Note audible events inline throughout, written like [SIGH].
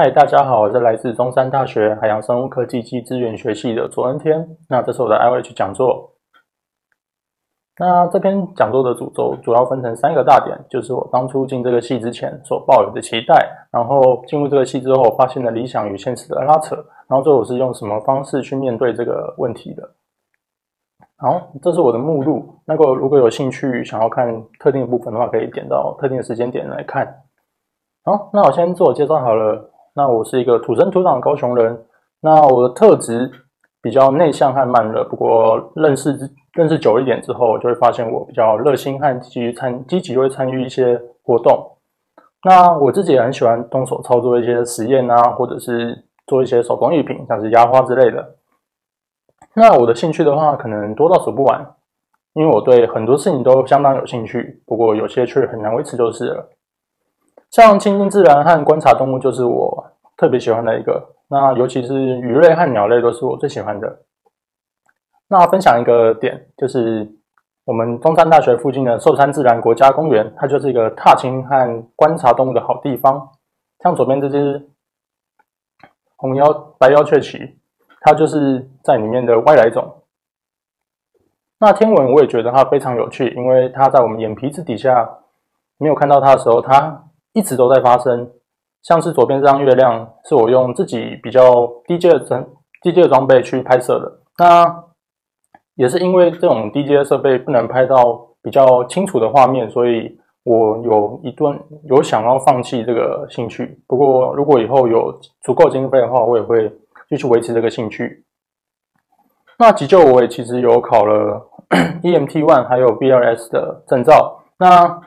嗨，大家好，我是来自中山大学海洋生物科技暨资源学系的左恩天。那这是我的 I H 讲座。那这篇讲座的主轴主要分成三个大点，就是我当初进这个系之前所抱有的期待，然后进入这个系之后发现的理想与现实的拉扯，然后最后是用什么方式去面对这个问题的。好，这是我的目录。那个如果有兴趣想要看特定的部分的话，可以点到特定的时间点来看。好，那我先自我介绍好了。那我是一个土生土长的高雄人。那我的特质比较内向和慢热，不过认识认识久一点之后，就会发现我比较热心和积极参积极会参与一些活动。那我自己也很喜欢动手操作一些实验啊，或者是做一些手工艺品，像是压花之类的。那我的兴趣的话，可能多到数不完，因为我对很多事情都相当有兴趣，不过有些却很难维持就是了。像亲近自然和观察动物，就是我特别喜欢的一个。那尤其是鱼类和鸟类，都是我最喜欢的。那分享一个点，就是我们中山大学附近的寿山自然国家公园，它就是一个踏青和观察动物的好地方。像左边这只红腰白腰雀鳍，它就是在里面的外来种。那天文我也觉得它非常有趣，因为它在我们眼皮子底下没有看到它的时候，它一直都在发生，像是左边这张月亮，是我用自己比较低阶的装低阶的装备去拍摄的。那也是因为这种低阶设备不能拍到比较清楚的画面，所以我有一段有想要放弃这个兴趣。不过如果以后有足够经费的话，我也会继续维持这个兴趣。那急救我也其实有考了 [CLEARS THROAT] EMT One 还有 BLS 的证照。那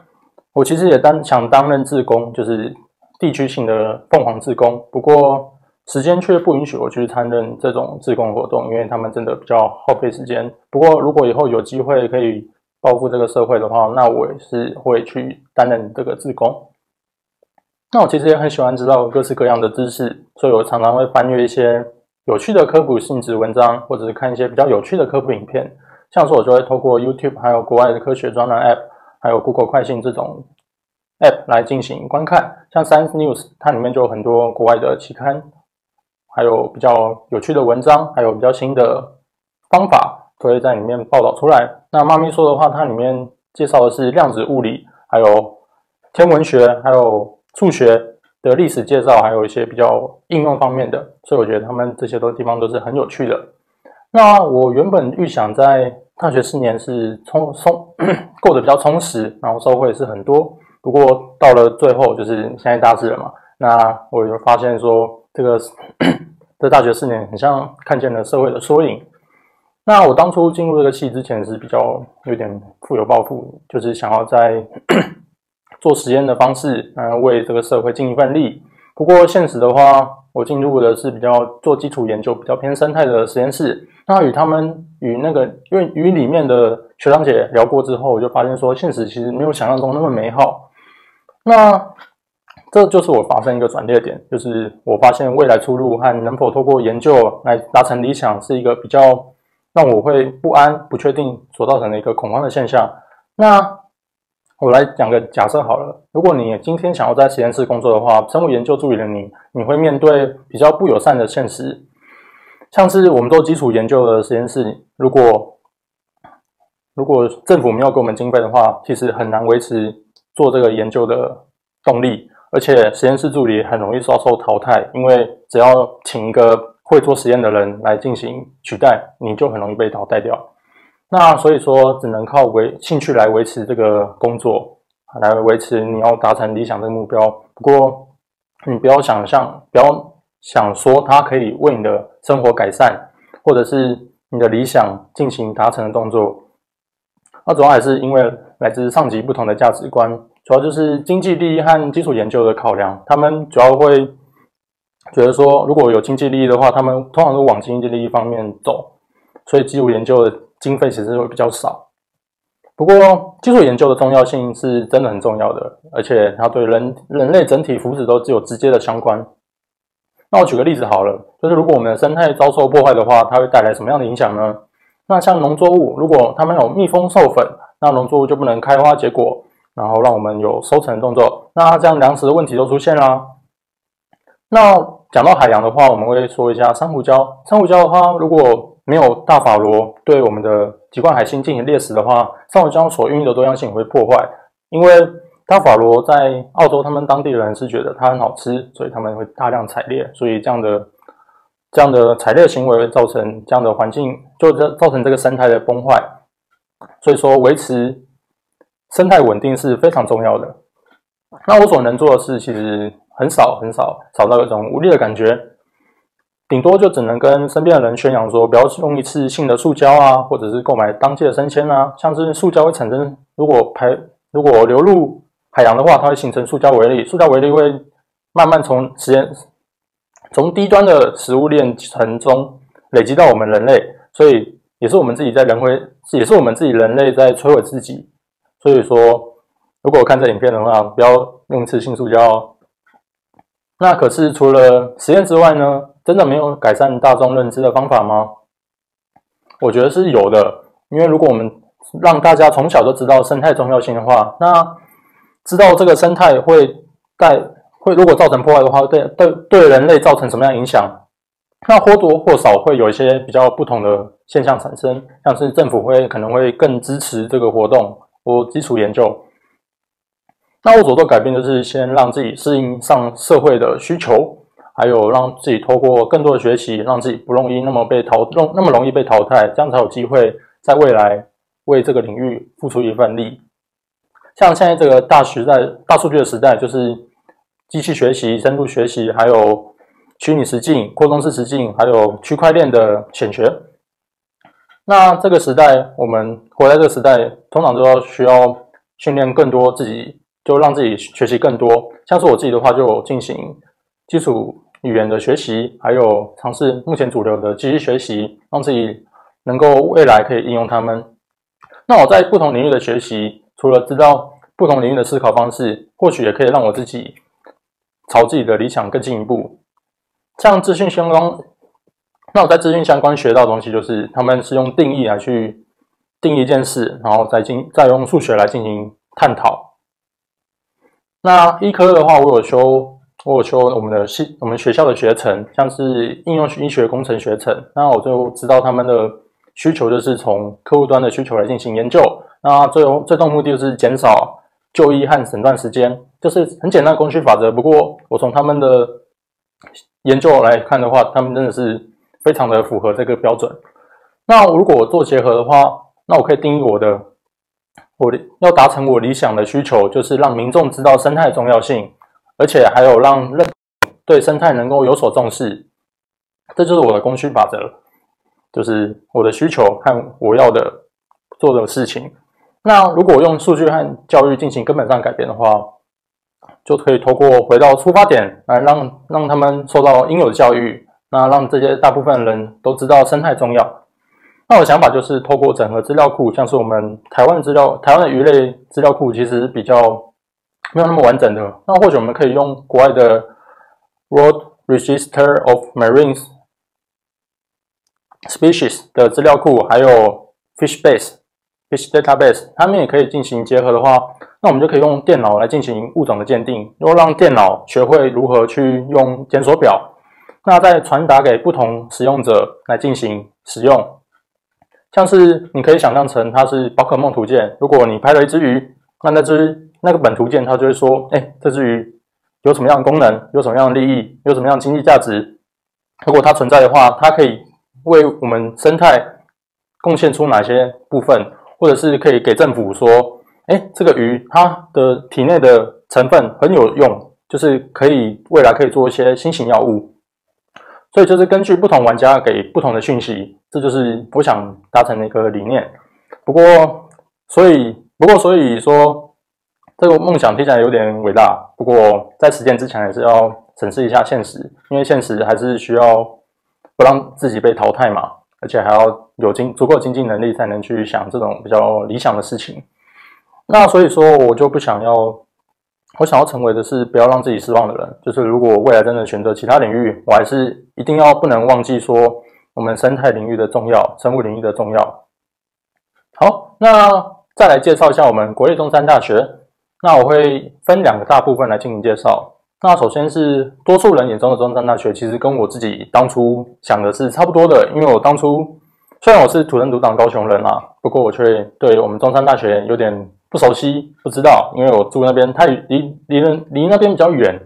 我其实也当想担任志工，就是地区性的凤凰志工，不过时间却不允许我去参任这种志工活动，因为他们真的比较耗费时间。不过如果以后有机会可以报复这个社会的话，那我也是会去担任这个志工。那我其实也很喜欢知道各式各样的知识，所以我常常会翻阅一些有趣的科普性质文章，或者是看一些比较有趣的科普影片。像是我就会透过 YouTube 还有国外的科学专栏 App。还有 Google 快讯这种 App 来进行观看，像 Science News，它里面就有很多国外的期刊，还有比较有趣的文章，还有比较新的方法都会在里面报道出来。那妈咪说的话，它里面介绍的是量子物理，还有天文学，还有数学的历史介绍，还有一些比较应用方面的，所以我觉得他们这些都地方都是很有趣的。那我原本预想在大学四年是充充 [COUGHS] 过得比较充实，然后收获也是很多。不过到了最后，就是现在大四了嘛，那我就发现说，这个 [COUGHS] 这大学四年很像看见了社会的缩影。那我当初进入这个系之前是比较有点富有抱负，就是想要在 [COUGHS] 做实验的方式，嗯，为这个社会尽一份力。不过现实的话，我进入的是比较做基础研究、比较偏生态的实验室。那与他们与那个，因为与里面的学长姐聊过之后，我就发现说，现实其实没有想象中那么美好。那这就是我发生一个转捩点，就是我发现未来出路和能否透过研究来达成理想，是一个比较让我会不安、不确定所造成的一个恐慌的现象。那我来讲个假设好了，如果你今天想要在实验室工作的话，生物研究助理的你，你会面对比较不友善的现实，像是我们做基础研究的实验室，如果如果政府没有给我们经费的话，其实很难维持做这个研究的动力，而且实验室助理很容易遭受淘汰，因为只要请一个会做实验的人来进行取代，你就很容易被淘汰掉。那所以说，只能靠维兴趣来维持这个工作，来维持你要达成理想的目标。不过，你不要想象，不要想说它可以为你的生活改善，或者是你的理想进行达成的动作。那主要还是因为来自上级不同的价值观，主要就是经济利益和基础研究的考量。他们主要会觉得说，如果有经济利益的话，他们通常都往经济利益方面走，所以基础研究的。经费其实会比较少，不过基础研究的重要性是真的很重要的，而且它对人人类整体福祉都具有直接的相关。那我举个例子好了，就是如果我们的生态遭受破坏的话，它会带来什么样的影响呢？那像农作物，如果它们有蜜蜂授粉，那农作物就不能开花结果，然后让我们有收成的动作，那这样粮食的问题就出现了。那讲到海洋的话，我们会说一下珊瑚礁。珊瑚礁的话，如果没有大法螺对我们的极冠海星进行猎食的话，珊瑚礁所孕育的多样性会破坏。因为大法罗在澳洲，他们当地人是觉得它很好吃，所以他们会大量采猎，所以这样的这样的采猎行为造成这样的环境，就造造成这个生态的崩坏。所以说，维持生态稳定是非常重要的。那我所能做的事，其实很少很少，少到一种无力的感觉。顶多就只能跟身边的人宣扬说，不要用一次性的塑胶啊，或者是购买当季的生鲜啊。像是塑胶会产生，如果排如果流入海洋的话，它会形成塑胶微粒，塑胶微粒会慢慢从实验从低端的食物链层中累积到我们人类，所以也是我们自己在人为，也是我们自己人类在摧毁自己。所以说，如果看这影片的话，不要用一次性塑胶哦。那可是除了实验之外呢？真的没有改善大众认知的方法吗？我觉得是有的，因为如果我们让大家从小就知道生态重要性的话，那知道这个生态会带会如果造成破坏的话，对对对人类造成什么样影响？那或多或少会有一些比较不同的现象产生，像是政府会可能会更支持这个活动或基础研究。那我所做改变就是先让自己适应上社会的需求。还有让自己透过更多的学习，让自己不容易那么被淘，容那么容易被淘汰，这样才有机会在未来为这个领域付出一份力。像现在这个大时代、大数据的时代，就是机器学习、深度学习，还有虚拟实境、扩充式实境，还有区块链的显学。那这个时代，我们活在这个时代，通常都要需要训练更多自己，就让自己学习更多。像是我自己的话，就进行。基础语言的学习，还有尝试目前主流的机器学习，让自己能够未来可以应用它们。那我在不同领域的学习，除了知道不同领域的思考方式，或许也可以让我自己朝自己的理想更进一步。像资讯相关，那我在资讯相关学到的东西，就是他们是用定义来去定义一件事，然后再进再用数学来进行探讨。那医科的话，我有修。我有修我们的系，我们学校的学程，像是应用医学工程学程，那我就知道他们的需求就是从客户端的需求来进行研究，那最终最终目的就是减少就医和诊断时间，就是很简单的供需法则。不过我从他们的研究来看的话，他们真的是非常的符合这个标准。那如果我做结合的话，那我可以定义我的，我的要达成我理想的需求，就是让民众知道生态重要性。而且还有让认对生态能够有所重视，这就是我的供需法则，就是我的需求和我要的做的事情。那如果用数据和教育进行根本上改变的话，就可以透过回到出发点来让让他们受到应有的教育，那让这些大部分人都知道生态重要。那我的想法就是透过整合资料库，像是我们台湾资料台湾的鱼类资料库，其实比较。没有那么完整的，那或许我们可以用国外的 World Register of Marine Species 的资料库，还有 FishBase、Fish Database，它们也可以进行结合的话，那我们就可以用电脑来进行物种的鉴定，如果让电脑学会如何去用检索表，那再传达给不同使用者来进行使用，像是你可以想象成它是宝可梦图鉴，如果你拍了一只鱼，那那只。那个本图鉴，它就会说：“哎，这只鱼有什么样的功能？有什么样的利益？有什么样的经济价值？如果它存在的话，它可以为我们生态贡献出哪些部分？或者是可以给政府说：哎，这个鱼它的体内的成分很有用，就是可以未来可以做一些新型药物。所以就是根据不同玩家给不同的讯息，这就是我想达成的一个理念。不过，所以不过所以说。”这个梦想听起来有点伟大，不过在实践之前还是要审视一下现实，因为现实还是需要不让自己被淘汰嘛，而且还要有经足够经济能力才能去想这种比较理想的事情。那所以说，我就不想要，我想要成为的是不要让自己失望的人。就是如果未来真的选择其他领域，我还是一定要不能忘记说我们生态领域的重要，生物领域的重要。好，那再来介绍一下我们国立中山大学。那我会分两个大部分来进行介绍。那首先是多数人眼中的中山大学，其实跟我自己当初想的是差不多的。因为我当初虽然我是土生土长高雄人啊，不过我却对我们中山大学有点不熟悉，不知道，因为我住那边太离离人离那边比较远，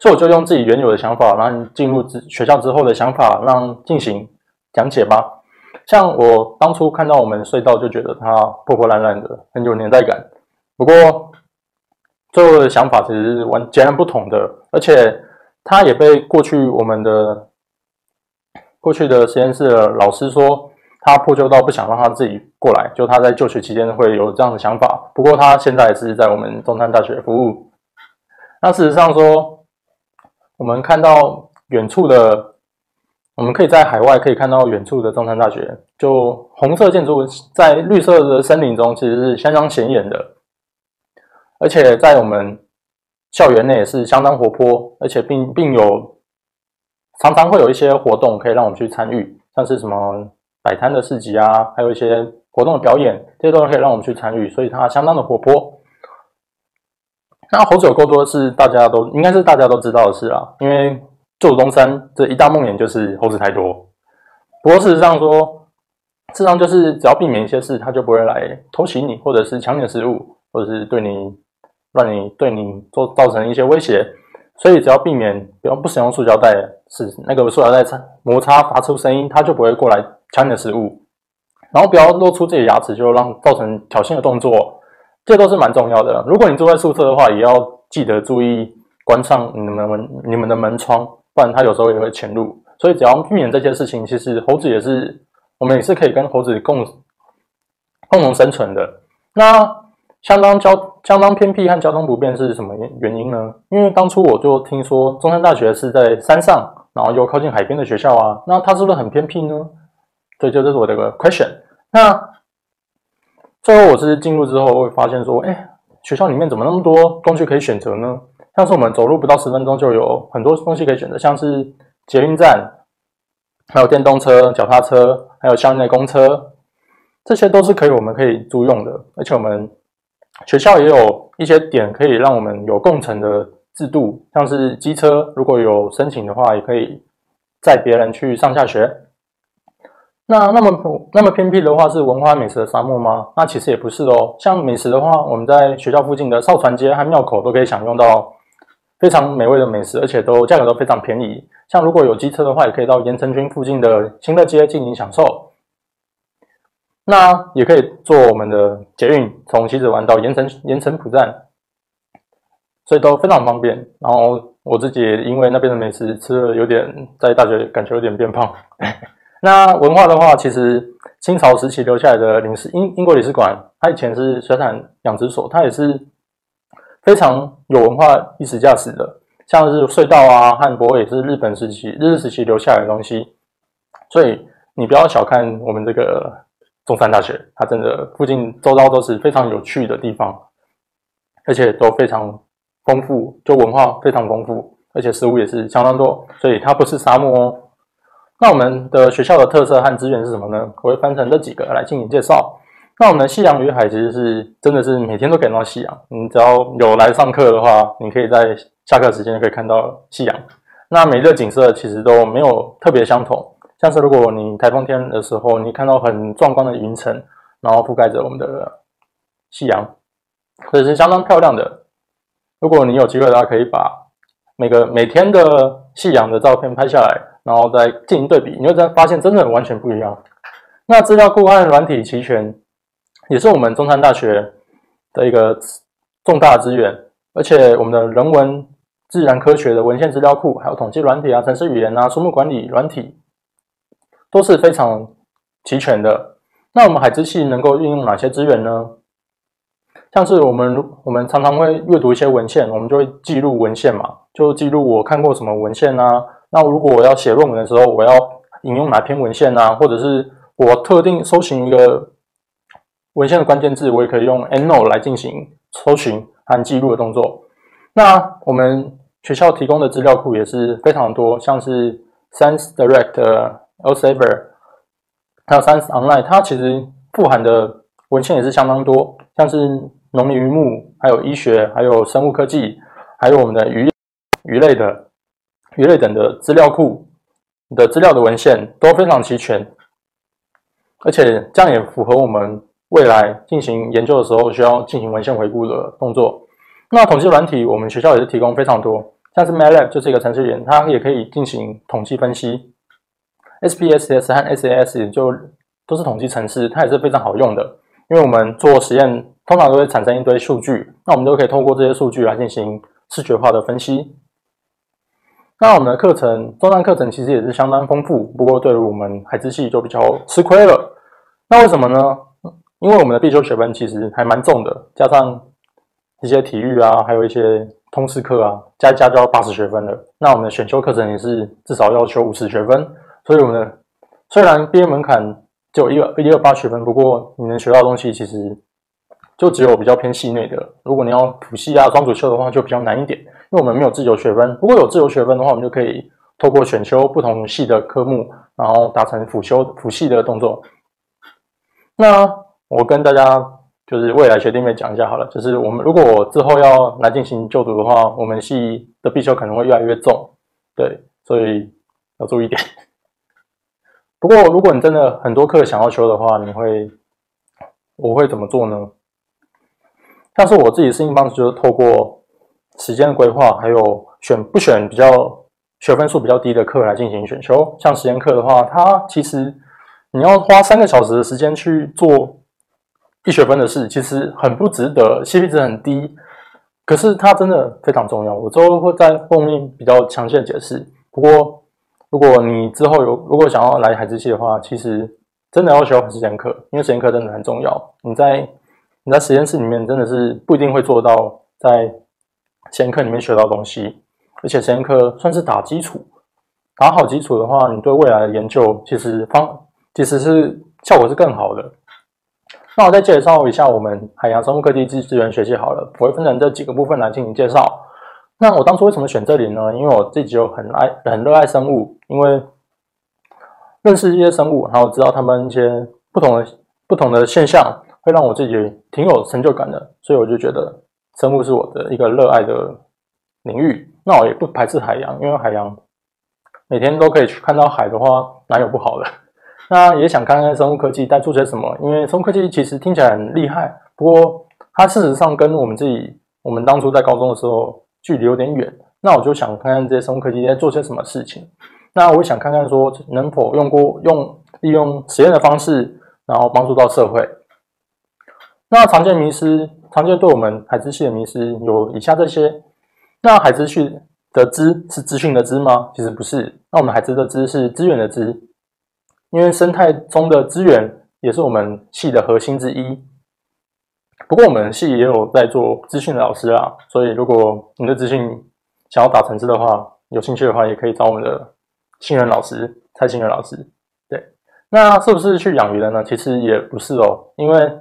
所以我就用自己原有的想法，然后进入学校之后的想法，让进行讲解吧。像我当初看到我们隧道，就觉得它破破烂烂的，很有年代感。不过。最后的想法其实是完截然不同的，而且他也被过去我们的过去的实验室的老师说，他破旧到不想让他自己过来，就他在就学期间会有这样的想法。不过他现在是在我们中山大学服务。那事实上说，我们看到远处的，我们可以在海外可以看到远处的中山大学，就红色建筑在绿色的森林中，其实是相当显眼的。而且在我们校园内也是相当活泼，而且并并有常常会有一些活动可以让我们去参与，像是什么摆摊的市集啊，还有一些活动的表演，这些都可以让我们去参与，所以它相当的活泼。那猴子有够多是大家都应该是大家都知道的事啊，因为做东山这一大梦魇就是猴子太多。不过事实上说，事实上就是只要避免一些事，它就不会来偷袭你，或者是抢你的食物，或者是对你。让你对你做造成一些威胁，所以只要避免，比方不使用塑胶袋，是那个塑胶袋摩擦发出声音，它就不会过来抢你的食物。然后不要露出自己牙齿，就让造成挑衅的动作，这都是蛮重要的。如果你住在宿舍的话，也要记得注意关上你们门、你们的门窗，不然它有时候也会潜入。所以只要避免这些事情，其实猴子也是，我们也是可以跟猴子共共同生存的。那。相当交相当偏僻和交通不便是什么原原因呢？因为当初我就听说中山大学是在山上，然后又靠近海边的学校啊，那它是不是很偏僻呢？对，就这是我的一个 question。那最后我是进入之后会发现说，哎，学校里面怎么那么多工具可以选择呢？像是我们走路不到十分钟就有很多东西可以选择，像是捷运站，还有电动车、脚踏车，还有校内公车，这些都是可以我们可以租用的，而且我们。学校也有一些点可以让我们有共乘的制度，像是机车，如果有申请的话，也可以载别人去上下学。那那么那么偏僻的话，是文化美食的沙漠吗？那其实也不是哦。像美食的话，我们在学校附近的少船街和庙口都可以享用到非常美味的美食，而且都价格都非常便宜。像如果有机车的话，也可以到盐城区附近的新乐街进行享受。那也可以坐我们的捷运从西子湾到盐城盐城埔站，所以都非常方便。然后我自己因为那边的美食吃了有点，在大学感觉有点变胖。[LAUGHS] 那文化的话，其实清朝时期留下来的领事英英国领事馆，它以前是水产养殖所，它也是非常有文化历史价值的。像是隧道啊、汉博也是日本时期日治时期留下来的东西，所以你不要小看我们这个。中山大学，它真的附近周遭都是非常有趣的地方，而且都非常丰富，就文化非常丰富，而且食物也是相当多，所以它不是沙漠哦。那我们的学校的特色和资源是什么呢？我会分成这几个来进行介绍。那我们的夕阳与海其实是真的是每天都可以看到夕阳，你只要有来上课的话，你可以在下课时间就可以看到夕阳。那每个景色其实都没有特别相同。像是如果你台风天的时候，你看到很壮观的云层，然后覆盖着我们的夕阳，这是相当漂亮的。如果你有机会的话，可以把每个每天的夕阳的照片拍下来，然后再进行对比，你会发现真的完全不一样。那资料库和软体齐全，也是我们中山大学的一个重大资源，而且我们的人文、自然科学的文献资料库，还有统计软体啊、城市语言啊、树木管理软体。都是非常齐全的。那我们海之系能够运用哪些资源呢？像是我们我们常常会阅读一些文献，我们就会记录文献嘛，就记录我看过什么文献啊。那如果我要写论文的时候，我要引用哪篇文献啊，或者是我特定搜寻一个文献的关键字，我也可以用 annot 来进行搜寻和记录的动作。那我们学校提供的资料库也是非常多，像是 Science Direct。Elsevier，还有三 Online，它其实富含的文献也是相当多，像是农林渔牧，还有医学，还有生物科技，还有我们的鱼。鱼类的鱼类等的资料库的资料的文献都非常齐全，而且这样也符合我们未来进行研究的时候需要进行文献回顾的动作。那统计软体，我们学校也是提供非常多，像是 MATLAB 就是一个程序员，它也可以进行统计分析。SPSS 和 SAS 就都是统计程式，它也是非常好用的，因为我们做实验通常都会产生一堆数据，那我们都可以透过这些数据来进行视觉化的分析。那我们的课程中山课程其实也是相当丰富，不过对于我们海资系就比较吃亏了。那为什么呢？因为我们的必修学分其实还蛮重的，加上一些体育啊，还有一些通识课啊，加一加就要八十学分了。那我们的选修课程也是至少要修五十学分，所以我们虽然毕业门槛只有一二一二八学分，不过你能学到的东西其实就只有比较偏系内的。如果你要辅系啊、双主修的话，就比较难一点，因为我们没有自由学分。如果有自由学分的话，我们就可以透过选修不同系的科目，然后达成辅修辅系的动作。那我跟大家。就是未来学弟妹讲一下好了，就是我们如果我之后要来进行就读的话，我们系的必修可能会越来越重，对，所以要注意点。不过如果你真的很多课想要修的话，你会我会怎么做呢？像是我自己适应方式，就是透过时间的规划，还有选不选比较学分数比较低的课来进行选修。像实验课的话，它其实你要花三个小时的时间去做。一学分的事其实很不值得，CP 值很低，可是它真的非常重要。我之后会在后面比较详细的解释。不过，如果你之后有如果想要来海之系的话，其实真的要学实验课，因为实验课真的很重要。你在你在实验室里面真的是不一定会做到在实验课里面学到东西，而且实验课算是打基础，打好基础的话，你对未来的研究其实方其实是效果是更好的。那我再介绍一下我们海洋生物科技资资源学习好了，我会分成这几个部分来进行介绍。那我当初为什么选这里呢？因为我自己就很爱、很热爱生物，因为认识一些生物，然后知道他们一些不同的、不同的现象，会让我自己挺有成就感的。所以我就觉得生物是我的一个热爱的领域。那我也不排斥海洋，因为海洋每天都可以去看到海的话，哪有不好的？[LAUGHS] 那也想看看生物科技在做些什么，因为生物科技其实听起来很厉害，不过它事实上跟我们自己，我们当初在高中的时候距离有点远。那我就想看看这些生物科技在做些什么事情。那我想看看说能否用过用利用实验的方式，然后帮助到社会。那常见迷失，常见对我们海资系的迷失有以下这些。那海资系的资是资讯的资吗？其实不是。那我们海资的资是资源的资。因为生态中的资源也是我们系的核心之一。不过我们系也有在做资讯的老师啊，所以如果你的资讯想要打成字的话，有兴趣的话，也可以找我们的新人老师蔡新人老师。对，那是不是去养鱼的呢？其实也不是哦，因为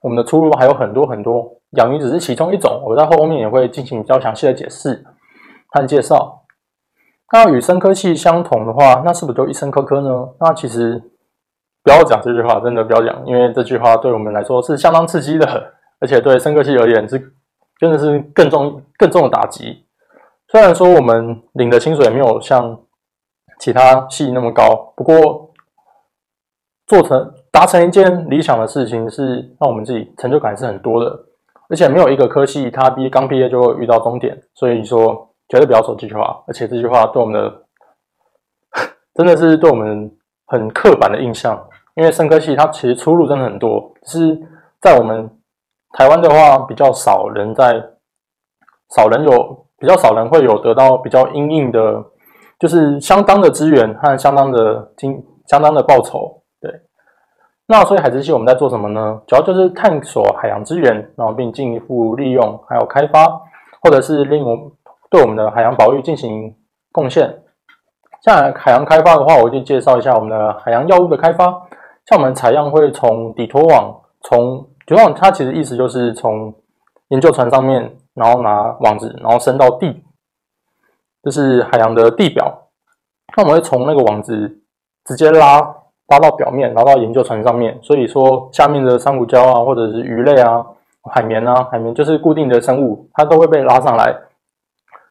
我们的出路还有很多很多，养鱼只是其中一种。我在后面也会进行比较详细的解释和介绍。那与生科系相同的话，那是不是就一生科科呢？那其实不要讲这句话，真的不要讲，因为这句话对我们来说是相当刺激的，而且对生科系而言是真的是更重更重的打击。虽然说我们领的薪水没有像其他系那么高，不过做成达成一件理想的事情，是让我们自己成就感是很多的。而且没有一个科系，他毕刚毕业就会遇到终点，所以说。绝对不要说这句话，而且这句话对我们的 [LAUGHS] 真的是对我们很刻板的印象。因为生科系它其实出路真的很多，只是在我们台湾的话，比较少人在少人有比较少人会有得到比较硬硬的，就是相当的资源和相当的金相当的报酬。对，那所以海之系我们在做什么呢？主要就是探索海洋资源，然后并进一步利用，还有开发，或者是令我。对我们的海洋保育进行贡献。像海洋开发的话，我就介绍一下我们的海洋药物的开发。像我们采样会从底拖网，从底拖网它其实意思就是从研究船上面，然后拿网子，然后伸到地，就是海洋的地表。那我们会从那个网子直接拉拉到表面，拉到研究船上面。所以说下面的珊瑚礁啊，或者是鱼类啊、海绵啊，海绵就是固定的生物，它都会被拉上来。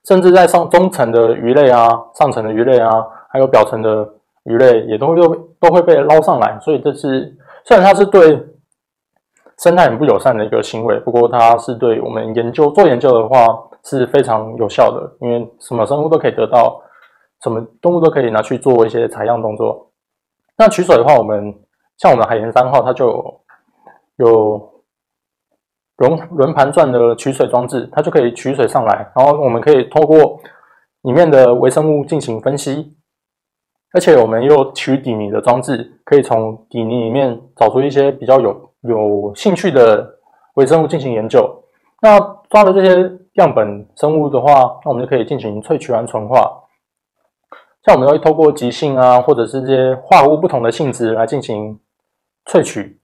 甚至在上中层的鱼类啊、上层的鱼类啊，还有表层的鱼类，也都会都会被捞上来。所以这是虽然它是对生态很不友善的一个行为，不过它是对我们研究做研究的话是非常有效的，因为什么生物都可以得到，什么动物都可以拿去做一些采样动作。那取水的话，我们像我们海盐三号，它就有。轮轮盘转的取水装置，它就可以取水上来，然后我们可以通过里面的微生物进行分析，而且我们又取底泥的装置，可以从底泥里面找出一些比较有有兴趣的微生物进行研究。那抓的这些样本生物的话，那我们就可以进行萃取完纯化。像我们会透过极性啊，或者是这些化合物不同的性质来进行萃取。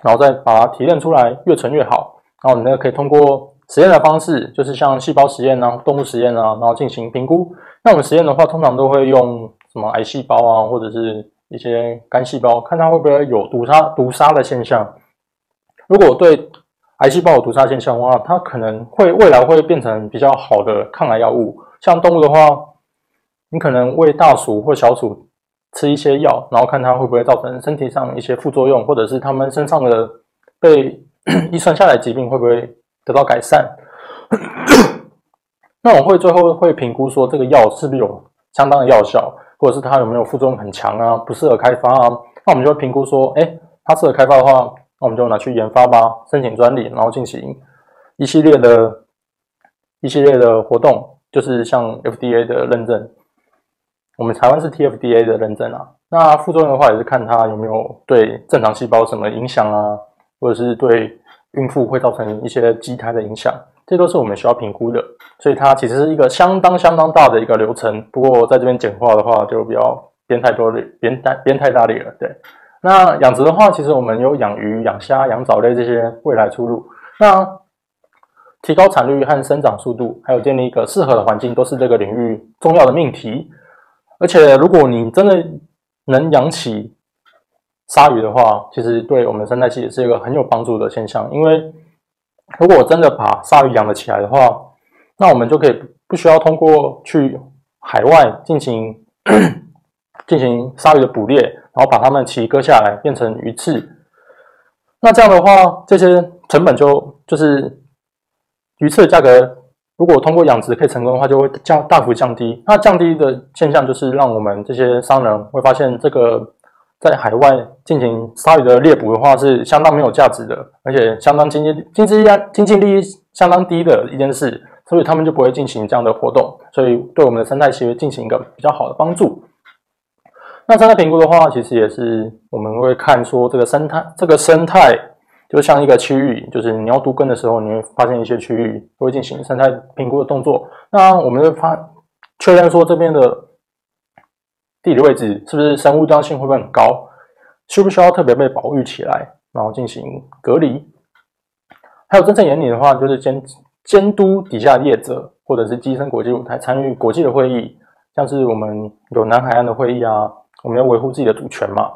然后再把它提炼出来，越纯越好。然后你那个可以通过实验的方式，就是像细胞实验啊、动物实验啊，然后进行评估。那我们实验的话，通常都会用什么癌细胞啊，或者是一些肝细胞，看它会不会有毒杀、毒杀的现象。如果对癌细胞有毒杀现象的话，它可能会未来会变成比较好的抗癌药物。像动物的话，你可能喂大鼠或小鼠。吃一些药，然后看它会不会造成身体上一些副作用，或者是他们身上的被 [COUGHS] 遗传下来疾病会不会得到改善？[COUGHS] 那我会最后会评估说这个药是不是有相当的药效，或者是它有没有副作用很强啊，不适合开发啊？那我们就会评估说，哎，它适合开发的话，那我们就拿去研发吧，申请专利，然后进行一系列的一系列的活动，就是像 FDA 的认证。我们台湾是 TFDA 的认证啊，那副作用的话也是看它有没有对正常细胞什么影响啊，或者是对孕妇会造成一些畸胎的影响，这都是我们需要评估的。所以它其实是一个相当相当大的一个流程。不过在这边简化的话，就不要编太多编太编太大力了。对，那养殖的话，其实我们有养鱼、养虾、养藻类这些未来出路。那提高产率和生长速度，还有建立一个适合的环境，都是这个领域重要的命题。而且，如果你真的能养起鲨鱼的话，其实对我们生态系也是一个很有帮助的现象。因为如果真的把鲨鱼养了起来的话，那我们就可以不需要通过去海外进行 [CLEARS THROAT] 进行鲨鱼的捕猎，然后把它们鳍割下来变成鱼翅。那这样的话，这些成本就就是鱼翅的价格。如果通过养殖可以成功的话，就会降大幅降低。那降低的现象就是让我们这些商人会发现，这个在海外进行鲨鱼的猎捕的话是相当没有价值的，而且相当经济经济压经济利益相当低的一件事，所以他们就不会进行这样的活动，所以对我们的生态系会进行一个比较好的帮助。那生态评估的话，其实也是我们会看说这个生态这个生态。就像一个区域，就是你要独根的时候，你会发现一些区域会进行生态评估的动作。那我们会发确认说这边的地理位置是不是生物多样性会不会很高，需不需要特别被保育起来，然后进行隔离。还有真正眼里的话，就是监监督底下业者或者是跻身国际舞台参与国际的会议，像是我们有南海岸的会议啊，我们要维护自己的主权嘛，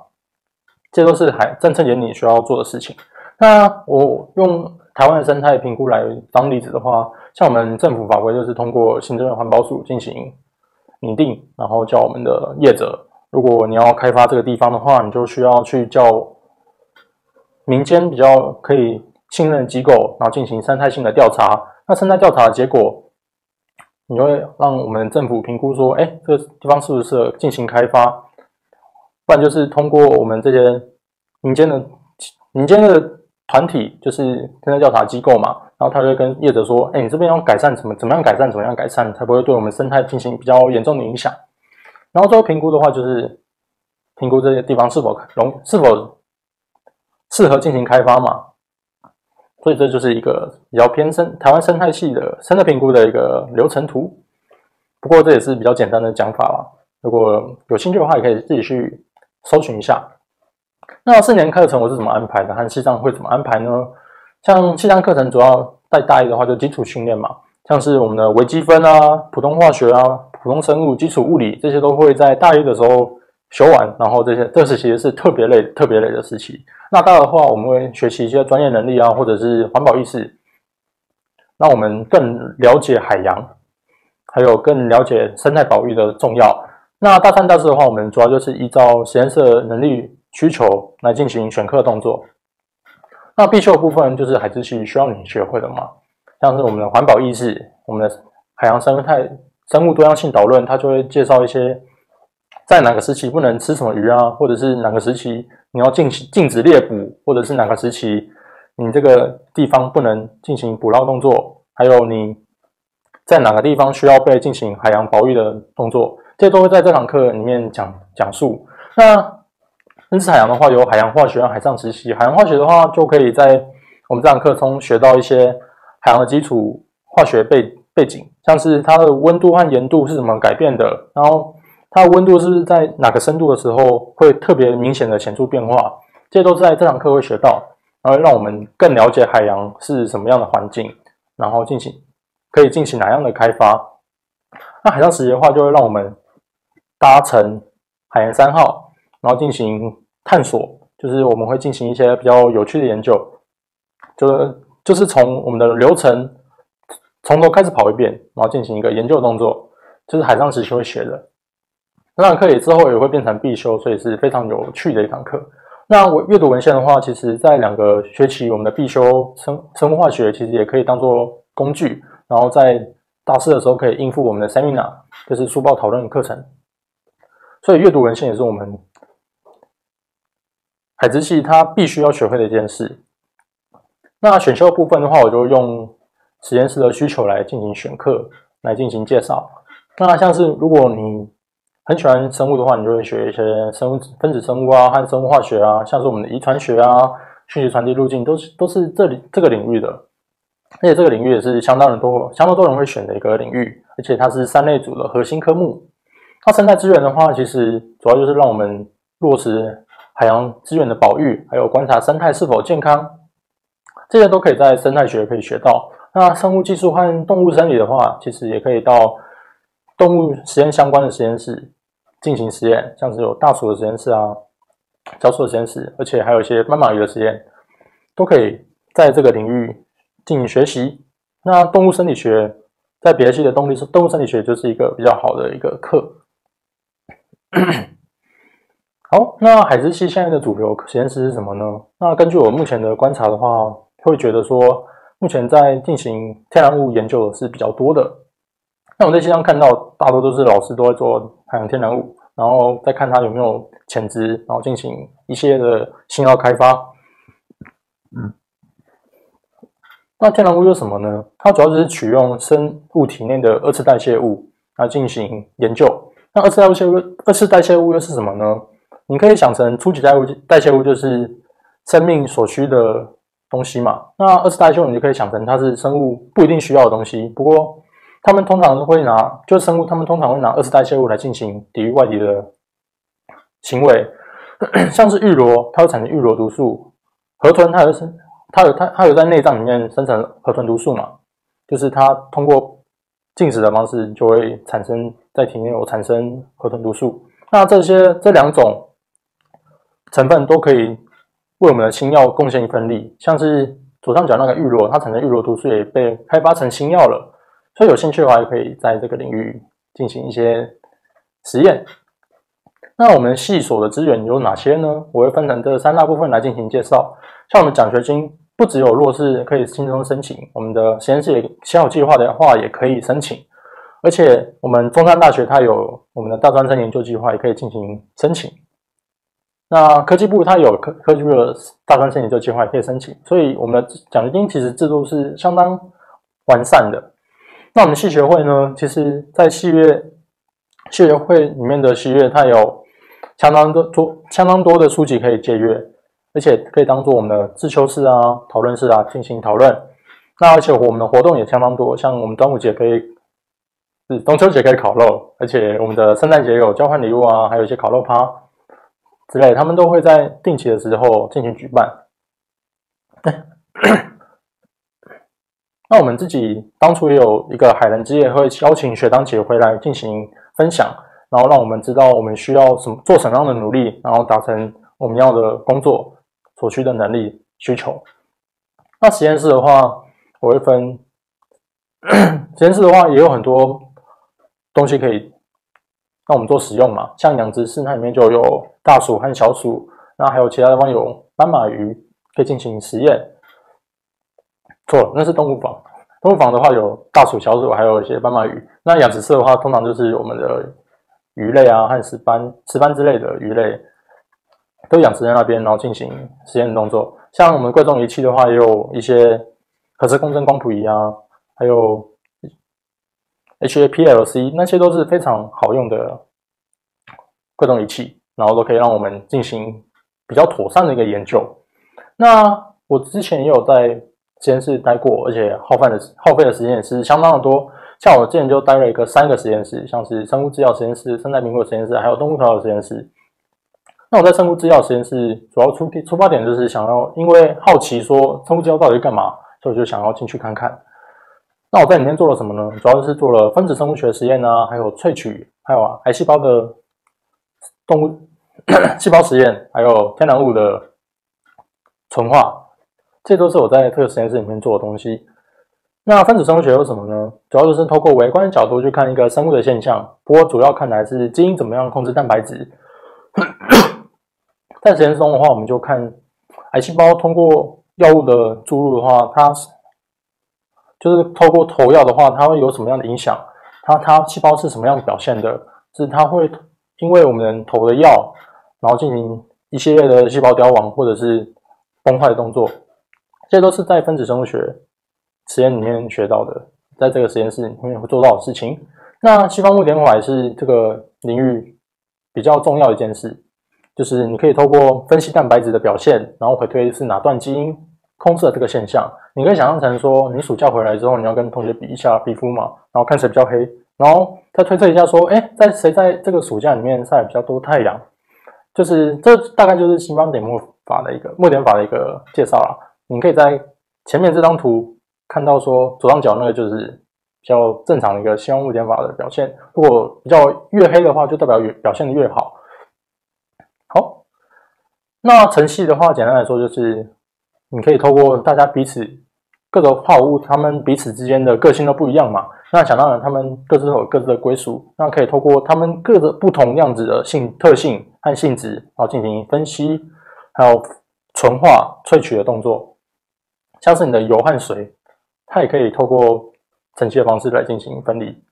这都是海政策眼里需要做的事情。那我用台湾的生态评估来当例子的话，像我们政府法规就是通过行政环保署进行拟定，然后叫我们的业者，如果你要开发这个地方的话，你就需要去叫民间比较可以信任机构，然后进行生态性的调查。那生态调查的结果，你会让我们政府评估说，哎，这个地方适不适合进行开发？不然就是通过我们这些民间的民间的。团体就是现在调查机构嘛，然后他就跟业者说：“哎，你这边要改善怎么？怎么样改善？怎么样改善才不会对我们生态进行比较严重的影响？”然后最后评估的话，就是评估这些地方是否容是否适合进行开发嘛。所以这就是一个比较偏生台湾生态系的生态评估的一个流程图。不过这也是比较简单的讲法啦，如果有兴趣的话，也可以自己去搜寻一下。那四年课程我是怎么安排的？和西藏会怎么安排呢？像西藏课程主要带大一的话，就基础训练嘛，像是我们的微积分啊、普通化学啊、普通生物、基础物理这些都会在大一的时候修完。然后这些这时其实是特别累、特别累的时期。那大的话，我们会学习一些专业能力啊，或者是环保意识，让我们更了解海洋。还有更了解生态保育的重要。那大三、大四的话，我们主要就是依照实验室的能力需求来进行选课动作。那必修部分就是海资系需要你学会的嘛，像是我们的环保意识、我们的海洋生态、生物多样性导论，它就会介绍一些在哪个时期不能吃什么鱼啊，或者是哪个时期你要禁禁止猎捕，或者是哪个时期你这个地方不能进行捕捞动作，还有你在哪个地方需要被进行海洋保育的动作，这都会在这堂课里面讲讲述。那认识海洋的话，有海洋化学和海上实习。海洋化学的话，就可以在我们这堂课中学到一些海洋的基础化学背背景，像是它的温度和盐度是怎么改变的，然后它的温度是不是在哪个深度的时候会特别明显的显著变化，这都在这堂课会学到，然后让我们更了解海洋是什么样的环境，然后进行可以进行哪样的开发。那海上实习的话，就会让我们搭乘海洋三号，然后进行。探索就是我们会进行一些比较有趣的研究，就是就是从我们的流程从头开始跑一遍，然后进行一个研究动作，就是海上实习会学的。那堂课也之后也会变成必修，所以是非常有趣的一堂课。那我阅读文献的话，其实在两个学期我们的必修生生物化学其实也可以当做工具，然后在大四的时候可以应付我们的 seminar，就是书报讨论课程。所以阅读文献也是我们。海之系它必须要学会的一件事。那选修部分的话，我就用实验室的需求来进行选课，来进行介绍。那像是如果你很喜欢生物的话，你就会学一些生物分子生物啊，和生物化学啊，像是我们的遗传学啊、讯息传递路径，都是都是这里这个领域的。而且这个领域也是相当的多，相当多人会选的一个领域。而且它是三类组的核心科目。那生态资源的话，其实主要就是让我们落实。海洋资源的保育，还有观察生态是否健康，这些都可以在生态学可以学到。那生物技术和动物生理的话，其实也可以到动物实验相关的实验室进行实验，像是有大鼠的实验室啊、小鼠的实验室，而且还有一些斑马鱼的实验，都可以在这个领域进行学习。那动物生理学在别的系的动力是动物生理学，就是一个比较好的一个课。[CLEARS THROAT] 好，那海之系现在的主流实验室是什么呢？那根据我目前的观察的话，会觉得说，目前在进行天然物研究的是比较多的。那我在线上看到，大多都是老师都在做海洋天然物，然后再看它有没有潜质，然后进行一些的新药开发。嗯，那天然物是什么呢？它主要就是取用生物体内的二次代谢物来进行研究。那二次代谢物，二次代谢物又是什么呢？你可以想成初级代物代谢物就是生命所需的东西嘛？那二次代谢物你就可以想成它是生物不一定需要的东西。不过他们通常会拿，就是生物他们通常会拿二次代谢物来进行抵御外敌的行为，像是玉螺，它会产生玉螺毒素；河豚它有生，它有它它有在内脏里面生成河豚毒素嘛？就是它通过进食的方式就会产生在体内有产生河豚毒素。那这些这两种。成分都可以为我们的新药贡献一份力，像是左上角那个玉螺，它产生玉螺毒素也被开发成新药了。所以有兴趣的话，也可以在这个领域进行一些实验。那我们系所的资源有哪些呢？我会分成这三大部分来进行介绍。像我们奖学金不只有弱势可以轻松申请，我们的实验室也小计划的话也可以申请，而且我们中山大学它有我们的大专生研究计划，也可以进行申请。那科技部它有科科技部的大专生研究计划也可以申请，所以我们的奖学金其实制度是相当完善的。那我们系学会呢，其实在系月系学会里面的系月，它有相当多多相当多的书籍可以借阅，而且可以当做我们的自修室啊、讨论室啊进行讨论。那而且我们的活动也相当多，像我们端午节可以，是中秋节可以烤肉，而且我们的圣诞节有交换礼物啊，还有一些烤肉趴。之类，他们都会在定期的时候进行举办。[COUGHS] 那我们自己当初也有一个海人之夜，会邀请学长姐回来进行分享，然后让我们知道我们需要什么做什么样的努力，然后达成我们要的工作所需的能力需求。那实验室的话，我会分 [COUGHS] 实验室的话也有很多东西可以让我们做使用嘛。像养殖室，它里面就有大鼠和小鼠，那还有其他地方有斑马鱼可以进行实验。错了，那是动物房。动物房的话有大鼠、小鼠，还有一些斑马鱼。那养殖室的话，通常就是我们的鱼类啊和石斑、石斑之类的鱼类，都养殖在那边，然后进行实验动作。像我们贵重仪器的话，也有一些核磁共振光谱仪啊，还有 HAPLC，那些都是非常好用的贵重仪器，然后都可以让我们进行比较妥善的一个研究。那我之前也有在。实验室待过，而且耗费的耗费的时间也是相当的多。像我之前就待了一个三个实验室，像是生物制药实验室、生态评估实验室，还有动物调的实验室。那我在生物制药实验室主要出出发点就是想要，因为好奇说生物制药到底干嘛，所以我就想要进去看看。那我在里面做了什么呢？主要是做了分子生物学实验啊，还有萃取，还有癌细胞的动物细胞实验，还有天然物的纯化。这都是我在这个实验室里面做的东西。那分子生物学有什么呢？主要就是透过微观的角度去看一个生物的现象。不过主要看来是基因怎么样控制蛋白质。[COUGHS] 在实验室中的话，我们就看癌细胞通过药物的注入的话，它就是透过投药的话，它会有什么样的影响？它它细胞是什么样表现的？是它会因为我们投的药，然后进行一系列的细胞凋亡或者是崩坏的动作。这都是在分子生物学实验里面学到的，在这个实验室里面会做到的事情。那西方物点法也是这个领域比较重要一件事，就是你可以透过分析蛋白质的表现，然后回推是哪段基因控制了这个现象。你可以想象成说，你暑假回来之后，你要跟同学比一下皮肤嘛，然后看谁比较黑，然后再推测一下说，哎，在谁在这个暑假里面晒比较多太阳，就是这大概就是西方点墨法的一个墨点法的一个介绍了。你可以在前面这张图看到，说左上角那个就是比较正常的一个西方墨点法的表现。如果比较越黑的话，就代表越表现的越好。好，那程序的话，简单来说就是你可以透过大家彼此各个化合物，它们彼此之间的个性都不一样嘛。那想当然，它们各自都有各自的归属。那可以透过它们各的不同样子的性特性和性质，然后进行分析，还有纯化萃取的动作。像是你的油和水，它也可以透过沉积的方式来进行分离。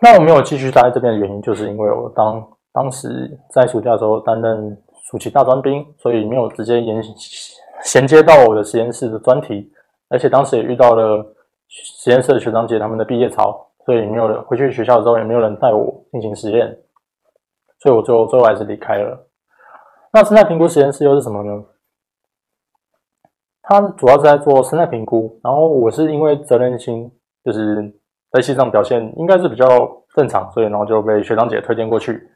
那我没有继续待在这边的原因，就是因为我当当时在暑假的时候担任暑期大专兵，所以没有直接延衔接到我的实验室的专题，而且当时也遇到了实验室的学长姐他们的毕业潮，所以没有人回去学校之后也没有人带我进行实验，所以我最后最后还是离开了。那生态评估实验室又是什么呢？它主要是在做生态评估，然后我是因为责任心，就是在系上表现应该是比较正常，所以然后就被学长姐推荐过去。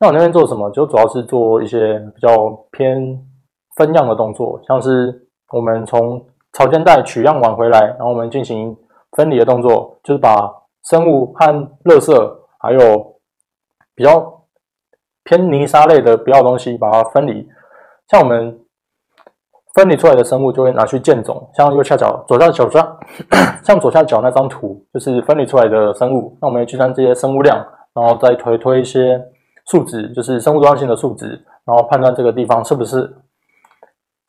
那我那边做什么？就主要是做一些比较偏分样的动作，像是我们从草间带取样晚回来，然后我们进行分离的动作，就是把生物和垃圾，还有比较偏泥沙类的不要东西，把它分离。像我们。分离出来的生物就会拿去建种，像右下角左下角上，[COUGHS] 像左下角那张图就是分离出来的生物。那我们计算这些生物量，然后再推推一些数值，就是生物多样性的数值，然后判断这个地方是不是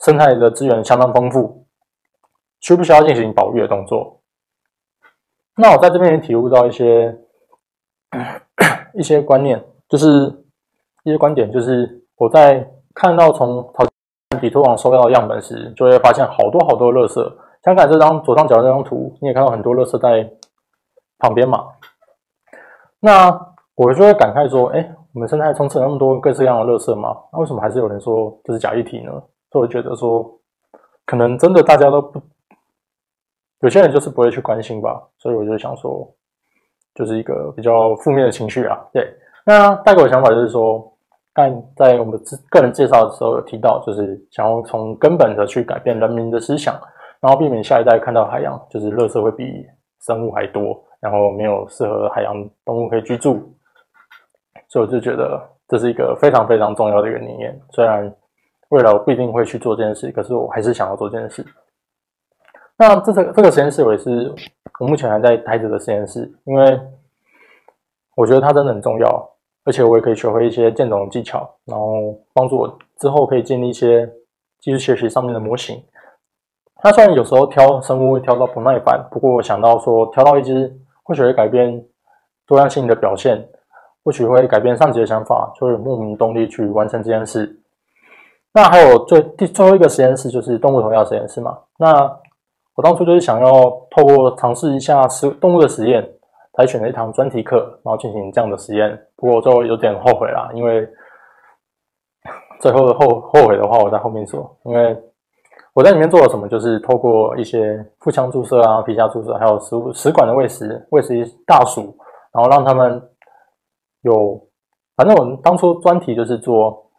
生态的资源相当丰富，需不需要进行保育的动作。那我在这边也体悟到一些一些观念，就是一些观点，就是我在看到从淘底图网收到的样本时，就会发现好多好多垃圾。想看这张左上角的这张图，你也看到很多垃圾在旁边嘛？那我就会感慨说：，哎，我们生态充斥那么多各式各样的垃圾嘛？那为什么还是有人说这是假议题呢？所以我觉得说，可能真的大家都不，有些人就是不会去关心吧。所以我就想说，就是一个比较负面的情绪啊。对，那带给我的想法就是说。但在我们个人介绍的时候有提到，就是想要从根本的去改变人民的思想，然后避免下一代看到海洋就是垃圾会比生物还多，然后没有适合海洋动物可以居住。所以我就觉得这是一个非常非常重要的一个理念。虽然未来我不一定会去做这件事，可是我还是想要做这件事。那这个这个实验室我也是我目前还在待着的实验室，因为我觉得它真的很重要，而且我也可以学会一些建种技巧，然后帮助我之后可以建立一些技术学习上面的模型。它虽然有时候挑生物会挑到不耐烦，不过我想到说挑到一只或许会改变多样性的表现，或许会改变上级的想法，就会有莫名动力去完成这件事。那还有最第最后一个实验室就是动物投药实验室嘛？那我当初就是想要透过尝试一下实动物的实验，才选了一堂专题课，然后进行这样的实验。不过最后有点后悔啦，因为最后的后后悔的话我在后面说，因为我在里面做了什么，就是透过一些腹腔注射啊、皮下注射，还有食物食管的喂食，喂食大鼠，然后让他们有，反正我们当初专题就是做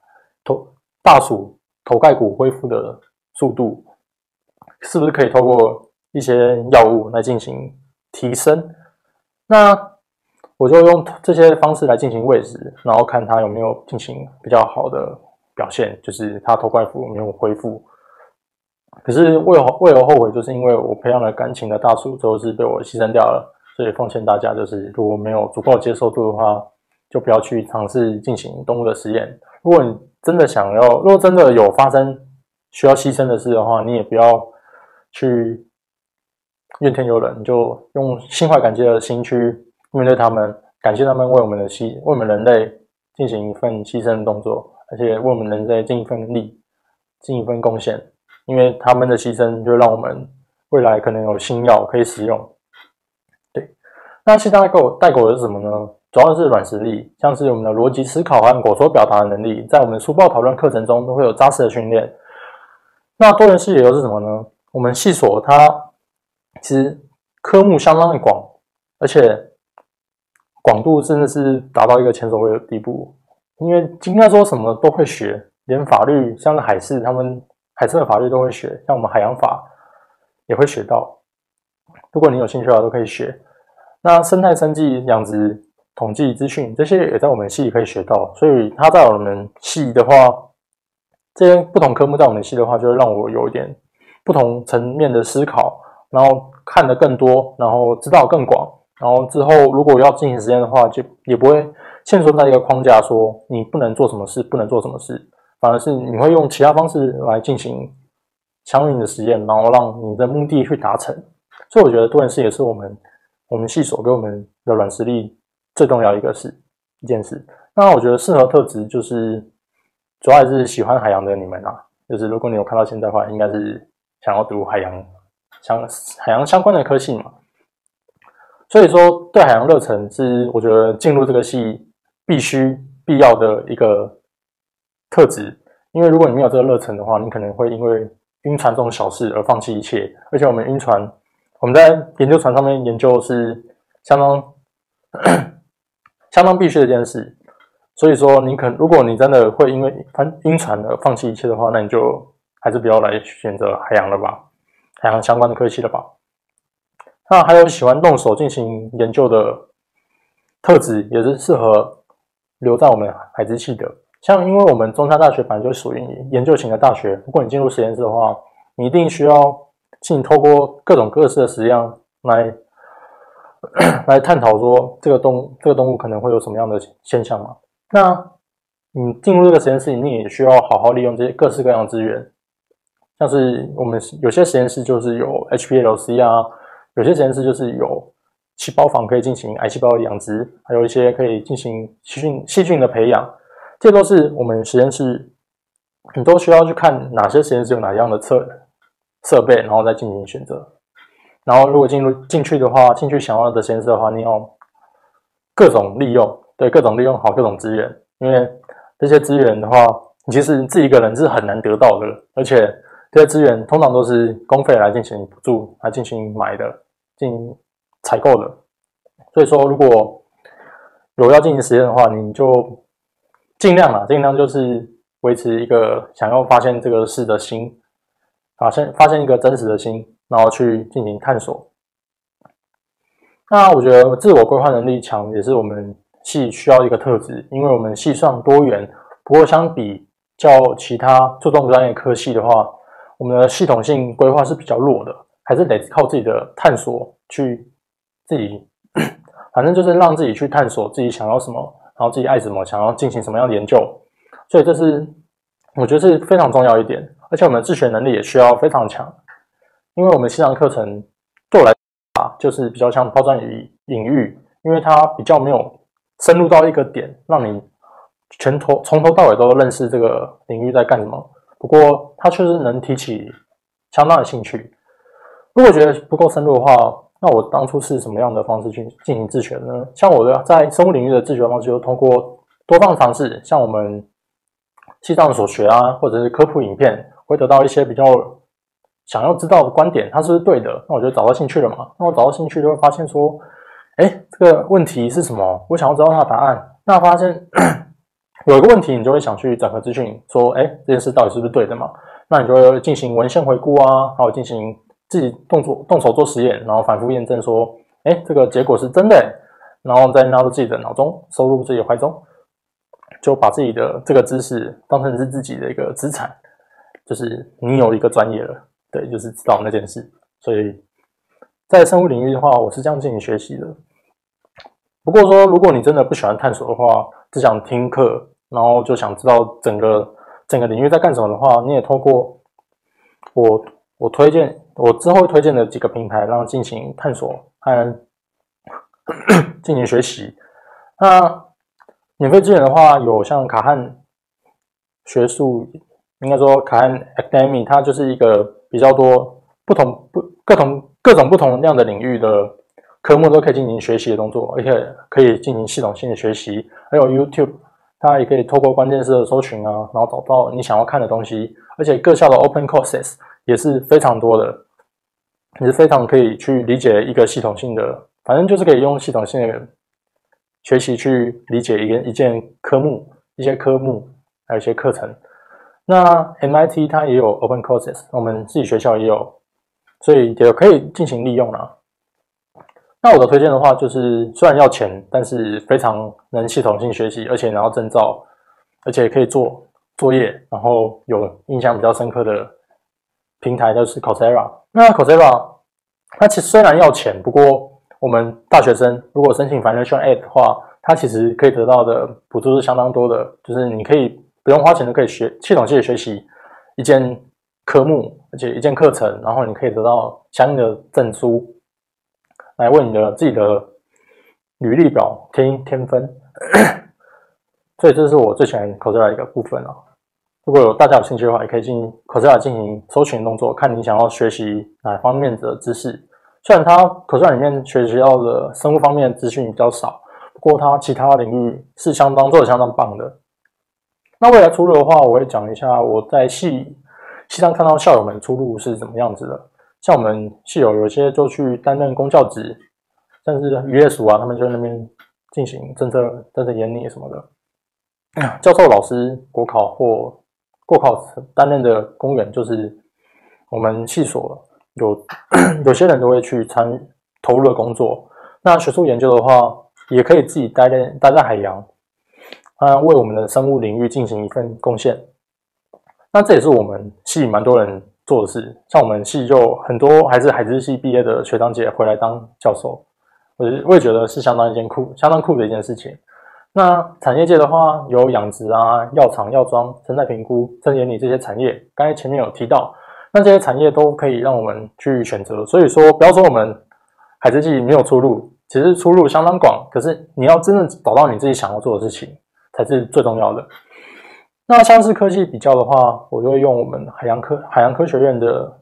头。大鼠头盖骨恢复的速度，是不是可以透过一些药物来进行提升？那我就用这些方式来进行喂食，然后看它有没有进行比较好的表现，就是它头盖骨有没有恢复。可是为何为何后悔？就是因为我培养了感情的大鼠，最后是被我牺牲掉了。所以奉劝大家，就是如果没有足够接受度的话，就不要去尝试进行动物的实验。如果你真的想要，如果真的有发生需要牺牲的事的话，你也不要去怨天尤人，你就用心怀感激的心去面对他们，感谢他们为我们的牺，为我们人类进行一份牺牲的动作，而且为我们人类尽一份力，尽一份贡献，因为他们的牺牲就让我们未来可能有新药可以使用。对，那其他给我带给我的是什么呢？主要是软实力，像是我们的逻辑思考和口说表达的能力，在我们书报讨论课程中都会有扎实的训练。那多元视野又是什么呢？我们系所它其实科目相当的广，而且广度真的是达到一个前所未有的地步。因为应该说什么都会学，连法律像是海事，他们海事的法律都会学，像我们海洋法也会学到。如果你有兴趣的话，都可以学。那生态生计养殖。统计资讯这些也在我们系可以学到，所以它在我们系的话，这些不同科目在我们系的话，就会让我有一点不同层面的思考，然后看得更多，然后知道更广，然后之后如果要进行实验的话，就也不会限缩在一个框架，说你不能做什么事，不能做什么事，反而是你会用其他方式来进行相应的实验，然后让你的目的去达成。所以我觉得多元视也是我们我们系所给我们的软实力。最重要一个是一件事，那我觉得适合特质就是主要还是喜欢海洋的你们啊，就是如果你有看到现在的话，应该是想要读海洋相海洋相关的科系嘛。所以说对海洋热忱是我觉得进入这个系必须必要的一个特质，因为如果你没有这个热忱的话，你可能会因为晕船这种小事而放弃一切。而且我们晕船，我们在研究船上面研究是相当。相当必须的一件事，所以说你可如果你真的会因为翻晕船而放弃一切的话，那你就还是不要来选择海洋了吧，海洋相关的科系了吧。那还有喜欢动手进行研究的特质，也是适合留在我们海之系的。像因为我们中山大学本来就属于研究型的大学，如果你进入实验室的话，你一定需要进行透过各种各式的实验来。[CLEARS THROAT] 来探讨说这个动这个动物可能会有什么样的现象嘛？那你进入这个实验室，你也需要好好利用这些各式各样的资源，像是我们有些实验室就是有 HPLC 啊，有些实验室就是有细胞房可以进行癌细胞的养殖，还有一些可以进行细菌细菌的培养，这都是我们实验室你都需要去看哪些实验室有哪样的测设备，然后再进行选择。然后，如果进入进去的话，进去想要的实验室的话，你要各种利用，对各种利用好各种资源，因为这些资源的话，其实自己一个人是很难得到的，而且这些资源通常都是公费来进行补助、来进行买的、进行采购的。所以说，如果有要进行实验的话，你就尽量嘛，尽量就是维持一个想要发现这个事的心，发现发现一个真实的心。然后去进行探索。那我觉得自我规划能力强也是我们系需要一个特质，因为我们系上多元。不过相比较其他注重专业科系的话，我们的系统性规划是比较弱的，还是得靠自己的探索去自己，[COUGHS] 反正就是让自己去探索自己想要什么，然后自己爱什么，想要进行什么样的研究。所以这是我觉得是非常重要一点，而且我们自学能力也需要非常强，因为我们西藏课程对我来啊，就是比较像抛砖引引玉，因为它比较没有深入到一个点，让你全头从头到尾都认识这个领域在干什么。不过它确实能提起相当的兴趣。如果觉得不够深入的话，那我当初是什么样的方式去进行自学呢？像我的在生物领域的自学方式，就通过多方尝试，像我们西藏所学啊，或者是科普影片，会得到一些比较想要知道的观点，它是不是对的？那我就找到兴趣了嘛。那我找到兴趣，就会发现说，哎，这个问题是什么？我想要知道它的答案。那发现 [COUGHS] 有一个问题，你就会想去整合资讯，说，哎，这件事到底是不是对的嘛？那你就会进行文献回顾啊，还有进行。自己动作动手做实验，然后反复验证说，哎，这个结果是真的，然后再纳入自己的脑中，收入自己的怀中，就把自己的这个知识当成是自己的一个资产，就是你有一个专业了，对，就是知道那件事。所以在生物领域的话，我是这样进行学习的。不过说，如果你真的不喜欢探索的话，只想听课，然后就想知道整个整个领域在干什么的话，你也透过我我推荐。我之后推荐的几个平台，让进行探索和 [COUGHS] 进行学习。那免费资源的话，有像卡汉学术，应该说卡汉 Academy，它就是一个比较多不同不各同各种不同样的领域的科目都可以进行学习的动作，而且可以进行系统性的学习。还有 YouTube，它也可以透过关键字的搜寻啊，然后找到你想要看的东西。而且各校的 Open Courses。也是非常多的，也是非常可以去理解一个系统性的，反正就是可以用系统性的学习去理解一个一件科目、一些科目，还有一些课程。那 MIT 它也有 Open Courses，我们自己学校也有，所以也可以进行利用啦。那我的推荐的话，就是虽然要钱，但是非常能系统性学习，而且拿到证照，而且可以做作业，然后有印象比较深刻的。平台就是 Coursera，那 Coursera 它其实虽然要钱，不过我们大学生如果申请 Financial Aid 的话，它其实可以得到的补助是相当多的，就是你可以不用花钱就可以学系统性的学习一件科目，而且一件课程，然后你可以得到相应的证书，来为你的自己的履历表添添分。[COUGHS] 所以这是我最喜欢 Coursera 一个部分啊。如果有大家有兴趣的话，也可以进 coser 进行搜寻动作，看你想要学习哪方面的知识。虽然它 coser 里面学习到的生物方面资讯比较少，不过它其他领域是相当做的相当棒的。那未来出路的话，我会讲一下我在系系上看到校友们出路是怎么样子的。像我们系友有些就去担任公教职，像是渔业署啊，他们就在那边进行政策政策研拟什么的。教授、老师、国考或过考担任的公务员，就是我们系所有 [COUGHS] 有些人都会去参与投入的工作。那学术研究的话，也可以自己待在待在海洋，啊，为我们的生物领域进行一份贡献。那这也是我们系蛮多人做的事。像我们系就很多还是海之系毕业的学长姐回来当教授，我我也觉得是相当一件酷、相当酷的一件事情。那产业界的话，有养殖啊、药厂、药妆、生态评估、生研理这些产业，刚才前面有提到，那这些产业都可以让我们去选择。所以说，不要说我们海之系没有出路，其实出路相当广。可是你要真正找到你自己想要做的事情，才是最重要的。那像是科技比较的话，我就会用我们海洋科海洋科学院的。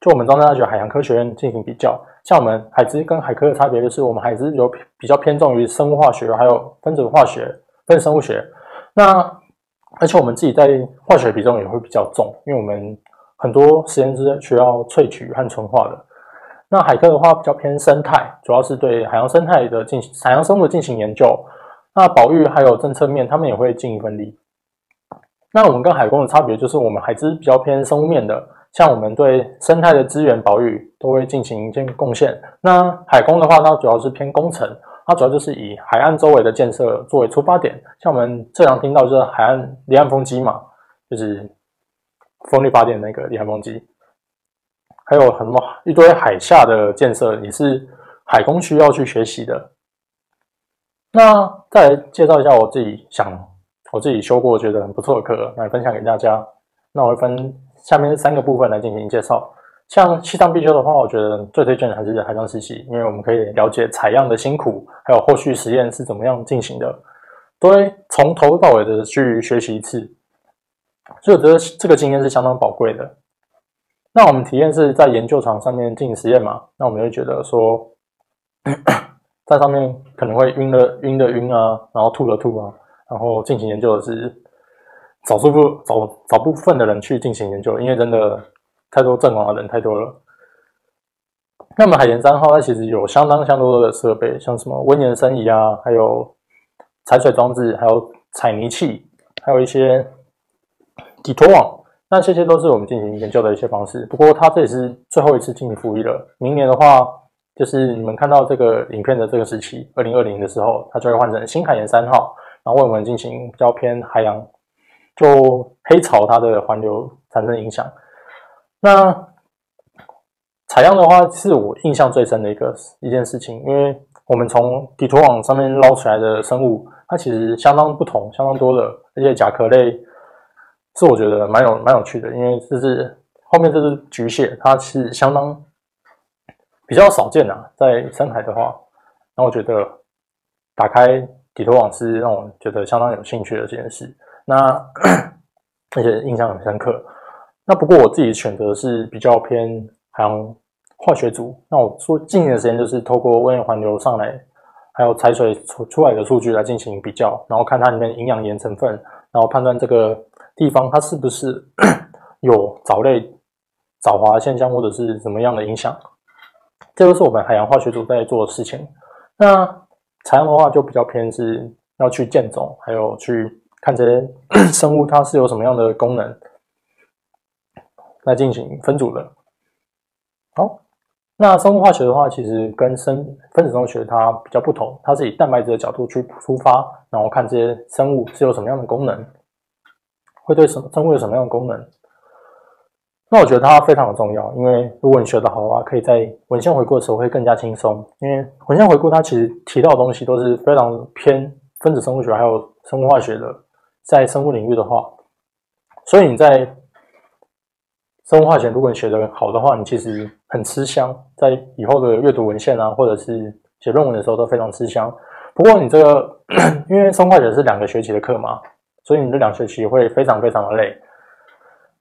就我们中山大学海洋科学院进行比较，像我们海资跟海科的差别就是，我们海资有比较偏重于生物化学，还有分子化学、分子生物学。那而且我们自己在化学比重也会比较重，因为我们很多实验室需要萃取和纯化的。那海科的话比较偏生态，主要是对海洋生态的进行海洋生物进行研究。那保育还有政策面，他们也会尽一份力。那我们跟海工的差别就是，我们海资比较偏生物面的。像我们对生态的资源保育都会进行一些贡献。那海工的话，它主要是偏工程，它主要就是以海岸周围的建设作为出发点。像我们最常听到就是海岸离岸风机嘛，就是风力发电那个离岸风机，还有很多一堆海下的建设也是海工需要去学习的。那再来介绍一下我自己想我自己修过觉得很不错的课来分享给大家。那我会分下面三个部分来进行介绍。像西藏必修的话，我觉得最推荐的还是海上实习，因为我们可以了解采样的辛苦，还有后续实验是怎么样进行的，都会从头到尾的去学习一次，所以我觉得这个经验是相当宝贵的。那我们体验是在研究场上面进行实验嘛？那我们会觉得说，在上面可能会晕的晕的晕啊，然后吐的吐啊，然后进行研究的是少数部少少部分的人去进行研究，因为真的太多阵亡的人太多了。那么海盐三号它其实有相当相当多的设备，像什么温盐升仪啊，还有采水装置，还有采泥器，还有一些底拖网。那这些都是我们进行研究的一些方式。不过，它这也是最后一次进行服役了。明年的话，就是你们看到这个影片的这个时期，二零二零的时候，它就会换成新海盐三号，然后为我们进行比较偏海洋，就黑潮它的环流产生影响。那采样的话，是我印象最深的一个一件事情，因为我们从底图网上面捞出来的生物，它其实相当不同，相当多的，而且甲壳类。是我觉得蛮有蛮有趣的，因为这是后面这只菊蟹，它是相当比较少见的，在深海的话，那我觉得打开底图网是让我觉得相当有兴趣的这件事，那 [COUGHS] 而且印象很深刻。那不过我自己选择是比较偏海洋化学组，那我说近年的时间就是透过温盐环流上来，还有采水出出来的数据来进行比较，然后看它里面营养盐成分，然后判断这个。地方它是不是 [COUGHS] 有藻类藻华现象，或者是怎么样的影响？这都是我们海洋化学组在做的事情。那采样的话，就比较偏是要去建种，还有去看这些 [COUGHS] 生物它是有什么样的功能来进行分组的。好，那生物化学的话，其实跟生分子生物学它比较不同，它是以蛋白质的角度去出发，然后看这些生物是有什么样的功能。会对什生物有什么样的功能？那我觉得它非常的重要，因为如果你学得好的话，可以在文献回顾的时候会更加轻松。因为文献回顾它其实提到的东西都是非常偏分子生物学还有生物化学的，在生物领域的话，所以你在生物化学如果你学得好的话，你其实很吃香，在以后的阅读文献啊，或者是写论文的时候都非常吃香。不过你这个 [COUGHS] 因为生物化学是两个学期的课嘛。所以你这两学期会非常非常的累。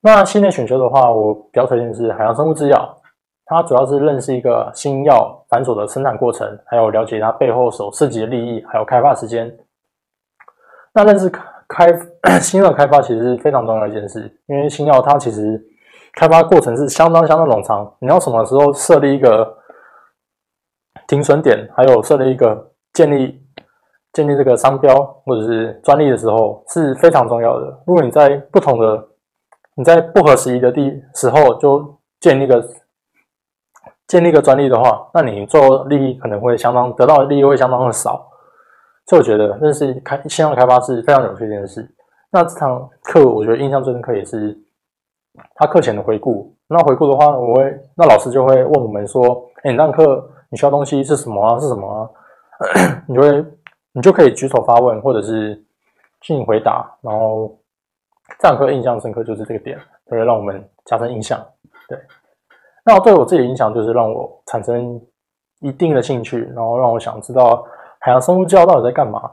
那系内选修的话，我比较推荐是海洋生物制药，它主要是认识一个新药繁琐的生产过程，还有了解它背后所涉及的利益，还有开发时间。那认识开新药开发其实是非常重要一件事，因为新药它其实开发过程是相当相当冗长，你要什么时候设立一个停损点，还有设立一个建立。建立这个商标或者是专利的时候是非常重要的。如果你在不同的、你在不合时宜的地时候就建立个建立个专利的话，那你做利益可能会相当得到的利益会相当的少。所以我觉得认识开新药开发是非常有趣的一件事。那这堂课我觉得印象最深刻也是他课前的回顾。那回顾的话，我会那老师就会问我们说：“哎，你那课你需要东西是什么啊？是什么啊？” [COUGHS] 你就会。你就可以举手发问，或者是进行回答。然后上课印象深刻就是这个点，会让我们加深印象。对，那对我自己的影响就是让我产生一定的兴趣，然后让我想知道海洋生物教到底在干嘛。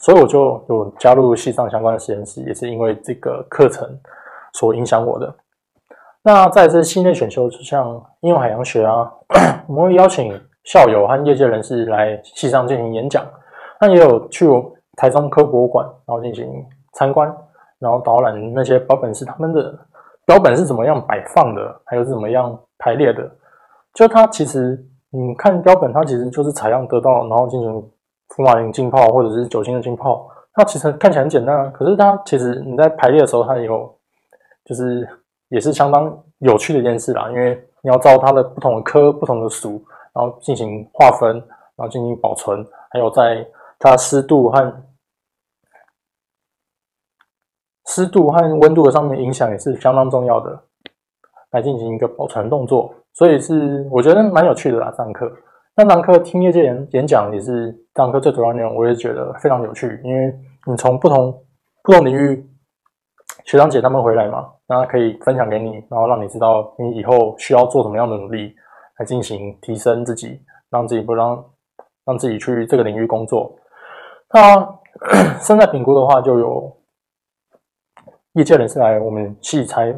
所以我就有加入系上相关的实验室，也是因为这个课程所影响我的。那在这系内选修，就像应用海洋学啊，[CLEARS THROAT] 我们会邀请校友和业界人士来系上进行演讲。那也有去台中科博物馆，然后进行参观，然后导览那些标本是他们的标本是怎么样摆放的，还有是怎么样排列的。就它其实你看标本，它其实就是采样得到，然后进行福马林浸泡或者是酒精的浸泡。它其实看起来很简单啊，可是它其实你在排列的时候，它有就是也是相当有趣的一件事啦，因为你要照它的不同的科、不同的属，然后进行划分，然后进行保存，还有在它湿度和湿度和温度的上面影响也是相当重要的，来进行一个保存动作，所以是我觉得蛮有趣的啦。上课，那堂课听业界演演讲也是这堂课最主要内容，我也觉得非常有趣，因为你从不同不同领域学长姐他们回来嘛，那可以分享给你，然后让你知道你以后需要做什么样的努力来进行提升自己，让自己不让让自己去这个领域工作。那 [COUGHS] 身在评估的话，就有业界人士来我们系才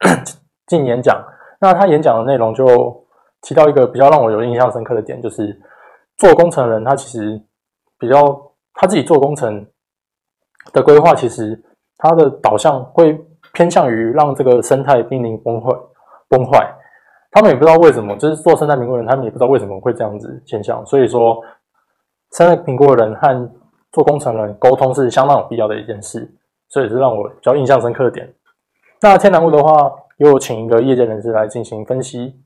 [COUGHS] 进演讲。那他演讲的内容就提到一个比较让我有印象深刻的点，就是做工程人他其实比较他自己做工程的规划，其实他的导向会偏向于让这个生态濒临崩坏。崩坏，他们也不知道为什么，就是做生态评估人，他们也不知道为什么会这样子现象。所以说，生态评估的人和做工程人沟通是相当有必要的一件事，所以是让我比较印象深刻的点。那天南屋的话。又请一个业界人士来进行分析，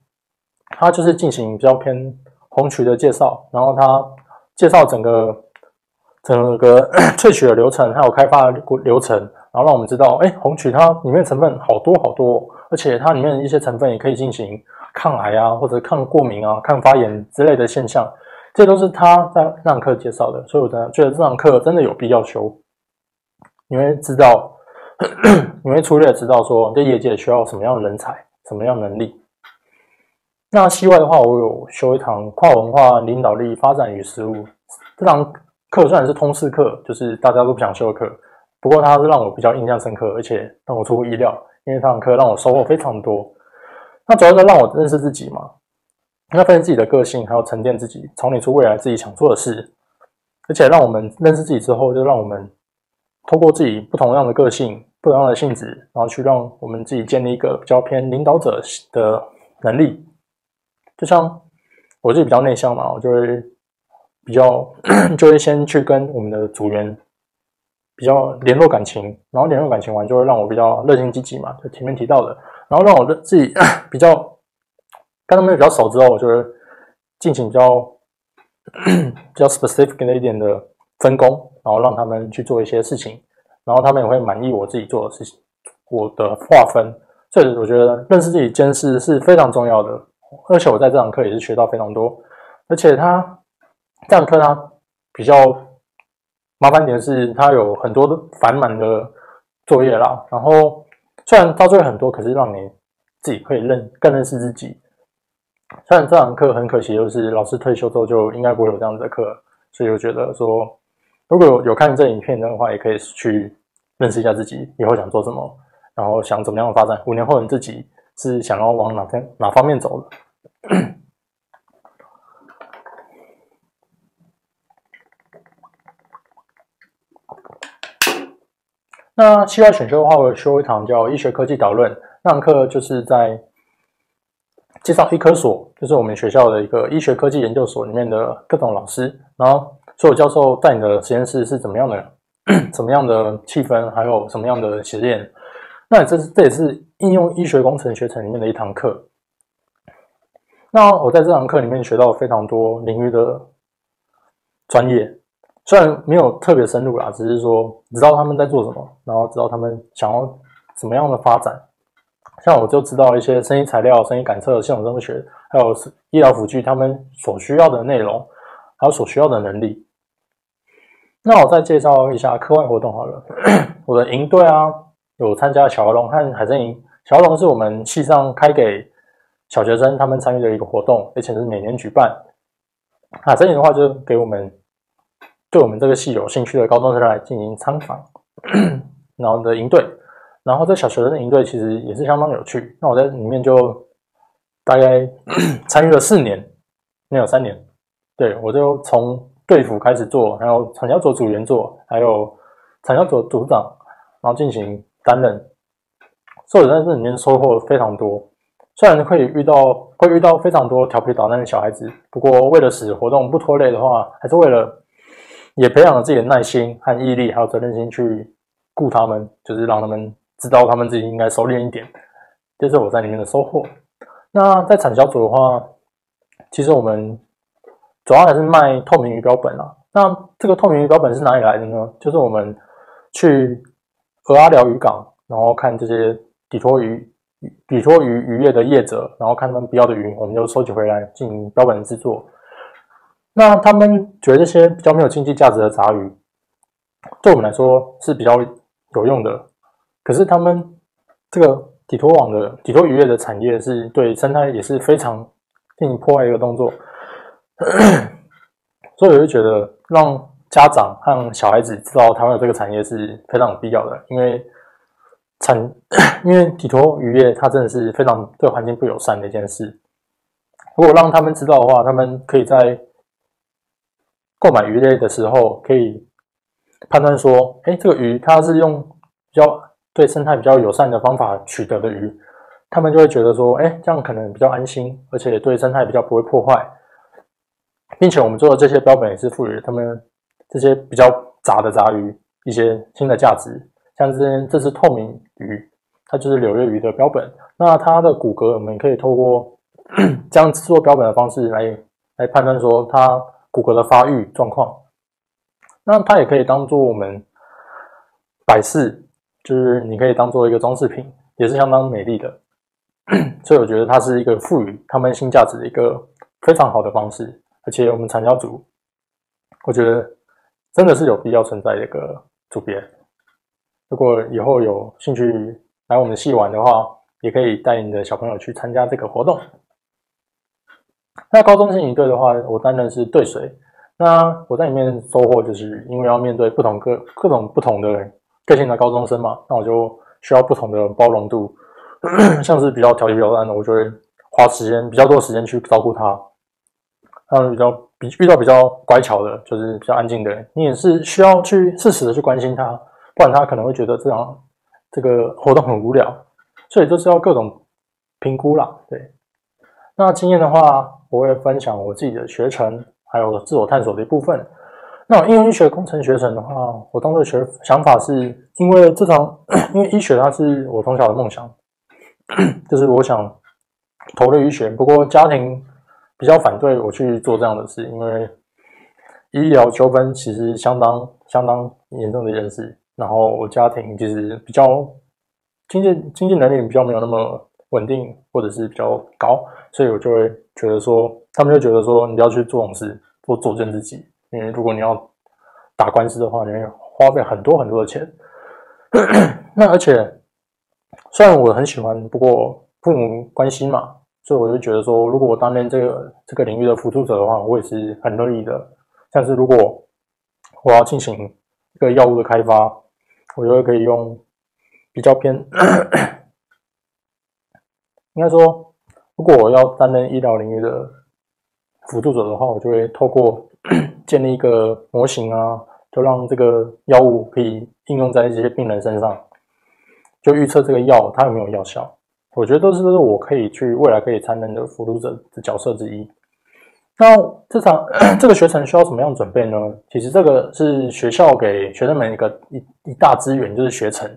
他就是进行比较偏红曲的介绍，然后他介绍整个整个 [CLEARS THROAT] 萃取的流程，还有开发过流程，然后让我们知道，哎，红曲它里面成分好多好多，而且它里面一些成分也可以进行抗癌啊，或者抗过敏啊、抗发炎之类的现象，这都是他在那堂课介绍的，所以我觉得这堂课真的有必要修，你会知道。[CLEARS THROAT] 你会粗略知道说，在业界需要什么样的人才，什么样能力。那西外的话，我有修一堂跨文化领导力发展与实务这堂课，虽然是通识课，就是大家都不想修的课，不过它是让我比较印象深刻，而且让我出乎意料，因为这堂课让我收获非常多。那主要是让我认识自己嘛，那发现自己的个性，还有沉淀自己，从你出未来自己想做的事，而且让我们认识自己之后，就让我们通过自己不同样的个性。不同样的性质，然后去让我们自己建立一个比较偏领导者的能力。就像我自己比较内向嘛，我就会比较 [CLEARS THROAT] 就会先去跟我们的组员比较联络感情，然后联络感情完就会让我比较热心积极嘛，就前面提到的。然后让我的自己 [CLEARS THROAT] 比较跟他们比较熟之后，我就会进行比较 [CLEARS THROAT] 比较 specific 的一点的分工，然后让他们去做一些事情。然后他们也会满意我自己做的事情，我的划分，所以我觉得认识自己、监视是非常重要的。而且我在这堂课也是学到非常多。而且他这堂课它比较麻烦点是，它有很多的繁满的作业啦。然后虽然到作业很多，可是让你自己可以认更认识自己。虽然这堂课很可惜，就是老师退休之后就应该不会有这样子的课，所以我觉得说，如果有看这影片的话，也可以去。认识一下自己以后想做什么，然后想怎么样的发展。五年后你自己是想要往哪方哪方面走的？[CLEARS THROAT] 那期外选修的话，我修一堂叫医学科技导论，那堂课就是在介绍医科所，就是我们学校的一个医学科技研究所里面的各种老师，然后所有教授在你的实验室是怎么样的？[CLEARS THROAT] 怎么样的气氛，还有什么样的实验？那这是这也是应用医学工程学程里面的一堂课。那我在这堂课里面学到非常多领域的专业，虽然没有特别深入啦，只是说知道他们在做什么，然后知道他们想要怎么样的发展。像我就知道一些声音材料、声音感测、系统生物学，还有医疗辅具他们所需要的内容，还有所需要的能力。那我再介绍一下课外活动好了。[CLEARS THROAT] 我的营队啊，有参加小龙和海参营。小龙是我们系上开给小学生他们参与的一个活动，而且是每年举办。海参营的话，就给我们对我们这个系有兴趣的高中生来进行参访。然后的营队，然后在小学生的营队其实也是相当有趣。那我在里面就大概 [CLEARS THROAT] 参与了四年，没有三年。对我就从。队服开始做，还有产销组组员做，还有产销组组长，然后进行担任。所以在这里面收获非常多。虽然会遇到会遇到非常多调皮捣蛋的小孩子，不过为了使活动不拖累的话，还是为了也培养了自己的耐心和毅力，还有责任心去顾他们，就是让他们知道他们自己应该收敛一点。这是我在里面的收获。那在产销组的话，其实我们。主要还是卖透明鱼标本啊。那这个透明鱼标本是哪里来的呢？就是我们去鹅阿寮渔港，然后看这些底托鱼、底托鱼渔业的业者，然后看他们标的鱼，我们就收集回来进行标本制作。那他们觉得这些比较没有经济价值的杂鱼，对我们来说是比较有用的。可是他们这个底托网的底托渔业的产业是对生态也是非常进行破坏一个动作，[CLEARS THROAT] 所以我就觉得让家长和小孩子知道台湾有这个产业是非常有必要的，因为产 [COUGHS] 因为底托渔业它真的是非常对环境不友善的一件事。如果让他们知道的话，他们可以在购买鱼类的时候，可以判断说，哎，这个鱼它是用比较对生态比较友善的方法取得的鱼，他们就会觉得说，哎，这样可能比较安心，而且对生态比较不会破坏，并且我们做的这些标本也是赋予他们这些比较杂的杂鱼一些新的价值，像这边这是透明鱼，它就是柳叶鱼的标本，那它的骨骼我们可以透过 [COUGHS] 这样制作标本的方式来来判断说它。骨骼的发育状况，那它也可以当做我们摆饰，就是你可以当做一个装饰品，也是相当美丽的。[COUGHS] 所以我觉得它是一个赋予他们新价值的一个非常好的方式。而且我们产销组，我觉得真的是有必要存在一个组别。如果以后有兴趣来我们系玩的话，也可以带你的小朋友去参加这个活动。那高中生营队的话，我担任是队水。那我在里面收获，就是因为要面对不同各各种不同的个性的高中生嘛，那我就需要不同的包容度。[CLEARS THROAT] 像是比较调皮捣蛋的，我就会花时间比较多的时间去照顾他。那比较比遇到比较乖巧的，就是比较安静的人，你也是需要去适时的去关心他，不然他可能会觉得这样这个活动很无聊。所以就是要各种评估啦，对。那经验的话。我会分享我自己的学程，还有自我探索的一部分。那应用医学工程学程的话，我当时学想法是因为这场，[COUGHS] 因为医学它是我从小的梦想，就是我想投入医学。不过家庭比较反对我去做这样的事，因为医疗纠纷其实相当相当严重的一件事。然后我家庭其实比较经济经济能力比较没有那么稳定，或者是比较高，所以我就会。觉得说，他们就觉得说，你要去做这种事，做佐证自己。因为如果你要打官司的话，你要花费很多很多的钱。[COUGHS] 那而且，虽然我很喜欢，不过父母关心嘛，所以我就觉得说，如果我担任这个这个领域的辅助者的话，我也是很乐意的。像是如果我要进行一个药物的开发，我觉得可以用比较偏，应该说。如果我要担任医疗领域的辅助者的话，我就会透过 [COUGHS] 建立一个模型啊，就让这个药物可以应用在这些病人身上，就预测这个药它有没有药效。我觉得都是都是我可以去未来可以担任的辅助者的角色之一。那这场 [COUGHS] 这个学程需要什么样准备呢？其实这个是学校给学生们一个一一大资源，就是学程。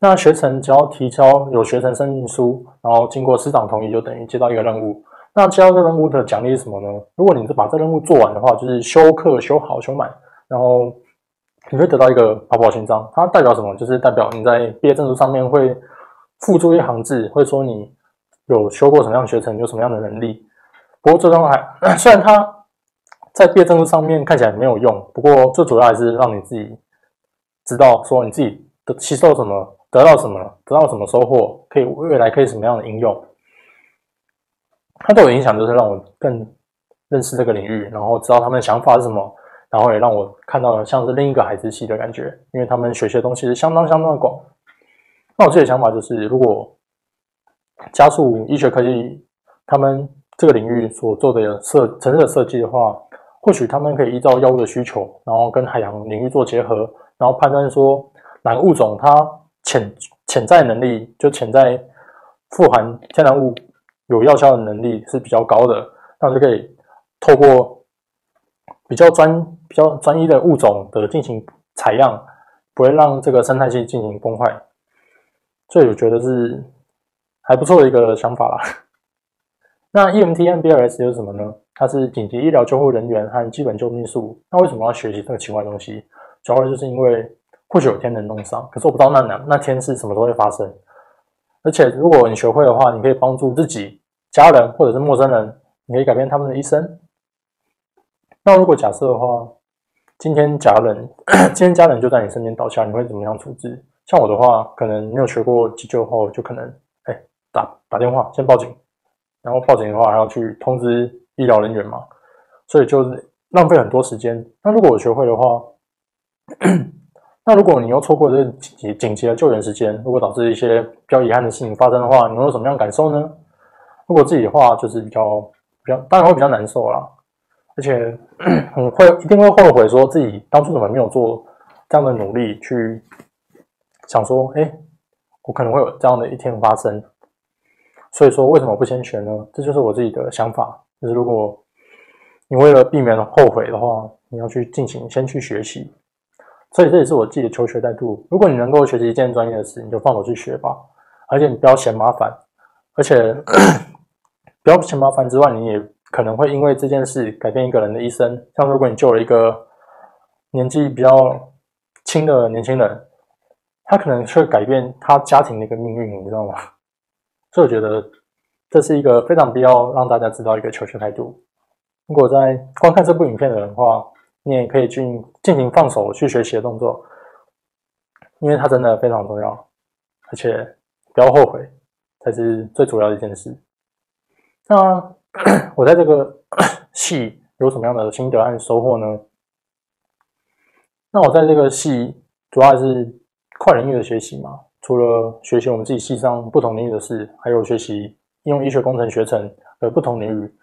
那学成只要提交有学程申请书，然后经过师长同意，就等于接到一个任务。那接到这任务的奖励是什么呢？如果你是把这任务做完的话，就是修课修好修满，然后你会得到一个跑跑勋章。它代表什么？就是代表你在毕业证书上面会附注一行字，会说你有修过什么样的学程，有什么样的能力。不过最终还 [COUGHS] 虽然它在毕业证书上面看起来没有用，不过最主要还是让你自己知道说你自己的吸收什么。得到什么？得到什么收获？可以未来可以什么样的应用？它对我影响就是让我更认识这个领域，然后知道他们的想法是什么，然后也让我看到了像是另一个孩子系的感觉，因为他们学习的东西是相当相当的广。那我自己的想法就是，如果加速医学科技他们这个领域所做的设城市的设计的话，或许他们可以依照药物的需求，然后跟海洋领域做结合，然后判断说哪个物种它。潜潜在能力就潜在富含天然物有药效的能力是比较高的，那就可以透过比较专比较专一的物种的进行采样，不会让这个生态系进行崩坏，所以我觉得是还不错的一个想法啦。[LAUGHS] 那 EMT NBLS 是什么呢？它是紧急医疗救护人员和基本救命术。那为什么要学习这个奇怪东西？主要就是因为。或许有天能弄上，可是我不知道那那那天是什么时候会发生。而且如果你学会的话，你可以帮助自己、家人或者是陌生人，你可以改变他们的一生。那如果假设的话，今天家人 [COUGHS] 今天家人就在你身边倒下，你会怎么样处置？像我的话，可能没有学过急救后，就可能哎打打电话先报警，然后报警的话还要去通知医疗人员嘛，所以就是浪费很多时间。那如果我学会的话，[COUGHS] 那如果你又错过这紧紧急的救援时间，如果导致一些比较遗憾的事情发生的话，你会有什么样感受呢？如果自己的话，就是比较比较，当然会比较难受啦，而且 [CLEARS THROAT] 很会一定会后悔，说自己当初怎么没有做这样的努力去想说，哎，我可能会有这样的一天发生。所以说，为什么不先学呢？这就是我自己的想法。就是如果你为了避免后悔的话，你要去进行先去学习。所以这也是我自己的求学态度。如果你能够学习一件专业的事，你就放手去学吧，而且你不要嫌麻烦，而且。[CLEARS THROAT] 不要嫌麻烦之外，你也可能会因为这件事改变一个人的一生。像如果你救了一个年纪比较轻的年轻人，他可能会改变他家庭的一个命运，你知道吗？[LAUGHS] 所以我觉得这是一个非常必要让大家知道一个求学态度。如果在观看这部影片的人的话，你也可以进进行放手去学习的动作，因为它真的非常重要，而且不要后悔才是最主要的一件事。那 [COUGHS] 我在这个 [COUGHS] 戏有什么样的心得和收获呢？那我在这个戏主要还是跨领域的学习嘛，除了学习我们自己系上不同领域的事，还有学习应用医学工程学程的不同领域。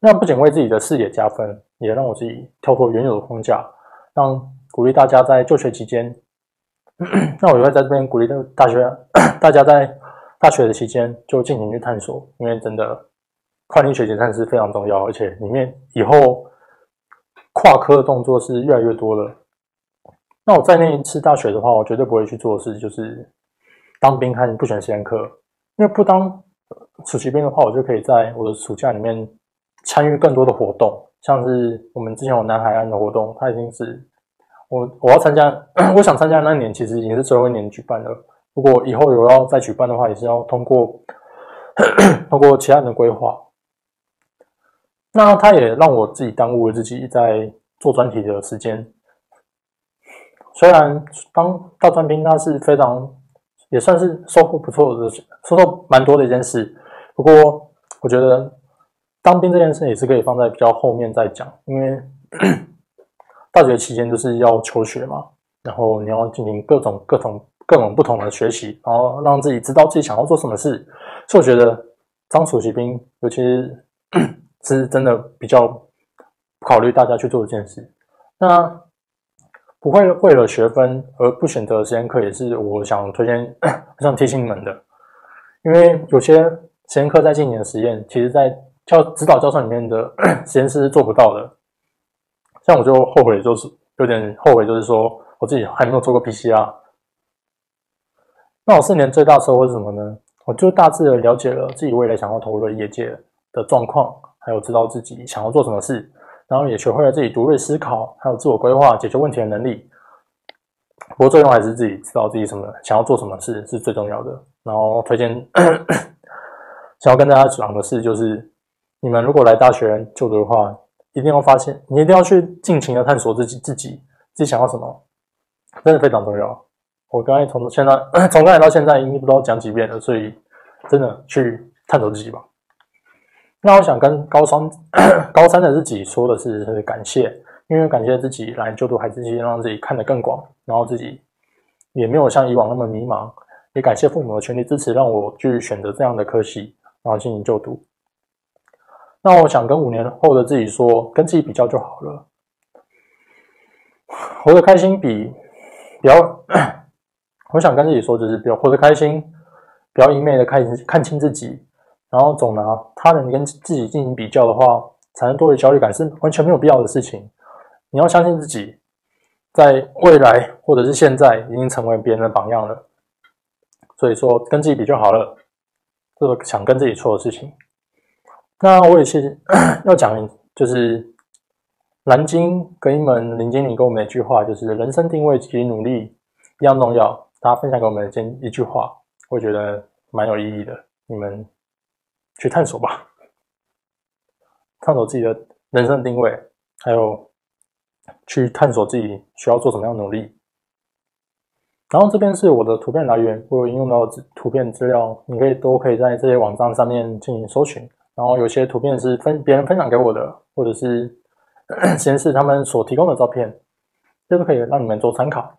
那不仅为自己的视野加分，也让我自己跳脱原有的框架，让鼓励大家在就学期间，[CLEARS THROAT] 那我也会在这边鼓励的大学 [CLEARS THROAT] 大家在大学的期间就尽情去探索，因为真的。跨领域学习真的是非常重要，而且里面以后跨科的动作是越来越多了。那我在那一次大学的话，我绝对不会去做的事就是当兵和不选实验课，因为不当暑期兵的话，我就可以在我的暑假里面参与更多的活动，像是我们之前有南海岸的活动，它已经是我我要参加，[COUGHS] 我想参加那一年其实已经是最后一年举办了。如果以后有要再举办的话，也是要通过通过其他人的规划。那他也让我自己耽误了自己在做专题的时间。虽然当大专兵，他是非常也算是收获不错的，收获蛮多的一件事。不过，我觉得当兵这件事也是可以放在比较后面再讲，因为 [CLEARS THROAT] 大学期间就是要求学嘛，然后你要进行各种各种各种不同的学习，然后让自己知道自己想要做什么事。所以我觉得当暑期兵，尤其是。[CLEARS THROAT] 是真的比较考虑大家去做一件事，那不会为了学分而不选择实验课，也是我想推荐、想提醒你们的。因为有些实验课在进行的实验，其实在教指导教授里面的 [COUGHS] 实验室是做不到的。像我就后悔，就是有点后悔，就是说我自己还没有做过 PCR。那我四年最大的收获是什么呢？我就大致的了解了自己未来想要投入的业界的状况。还有知道自己想要做什么事，然后也学会了自己独立思考，还有自我规划、解决问题的能力。不过最终还是自己知道自己什么想要做什么事是最重要的。然后推荐想要跟大家讲的是，就是你们如果来大学就读的话，一定要发现，你一定要去尽情的探索自己自己自己想要什么，真的非常重要。我刚才从现在 [COUGHS] 从刚才到现在，已经不知道讲几遍了，所以真的去探索自己吧。那我想跟高三 [CLEARS THROAT] 高三的自己说的是感谢，因为感谢自己来就读海之基，让自己看得更广，然后自己也没有像以往那么迷茫，也感谢父母的全力支持，让我去选择这样的科系，然后进行就读。那我想跟五年后的自己说，跟自己比较就好了，活得开心比比较，[CLEARS THROAT] 我想跟自己说，就是比较活得开心，不要一昧的看看清自己。然后总拿他人跟自己进行比较的话，产生多余焦虑感是完全没有必要的事情。你要相信自己，在未来或者是现在已经成为别人的榜样了。所以说，跟自己比就好了。这个想跟自己错的事情。那我也是 [COUGHS] 要讲，就是蓝鲸跟一门林经理给我们一句话，就是人生定位及努力一样重要。大家分享给我们一一句话，我觉得蛮有意义的。你们。去探索吧，探索自己的人生定位，还有去探索自己需要做什么样的努力。然后这边是我的图片来源，我有应用到图片资料，你可以都可以在这些网站上面进行搜寻。然后有些图片是分别人分享给我的，或者是 [CLEARS THROAT] 显示他们所提供的照片，这都可以让你们做参考。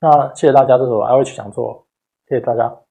那谢谢大家，这是我 I H 讲座，谢谢大家。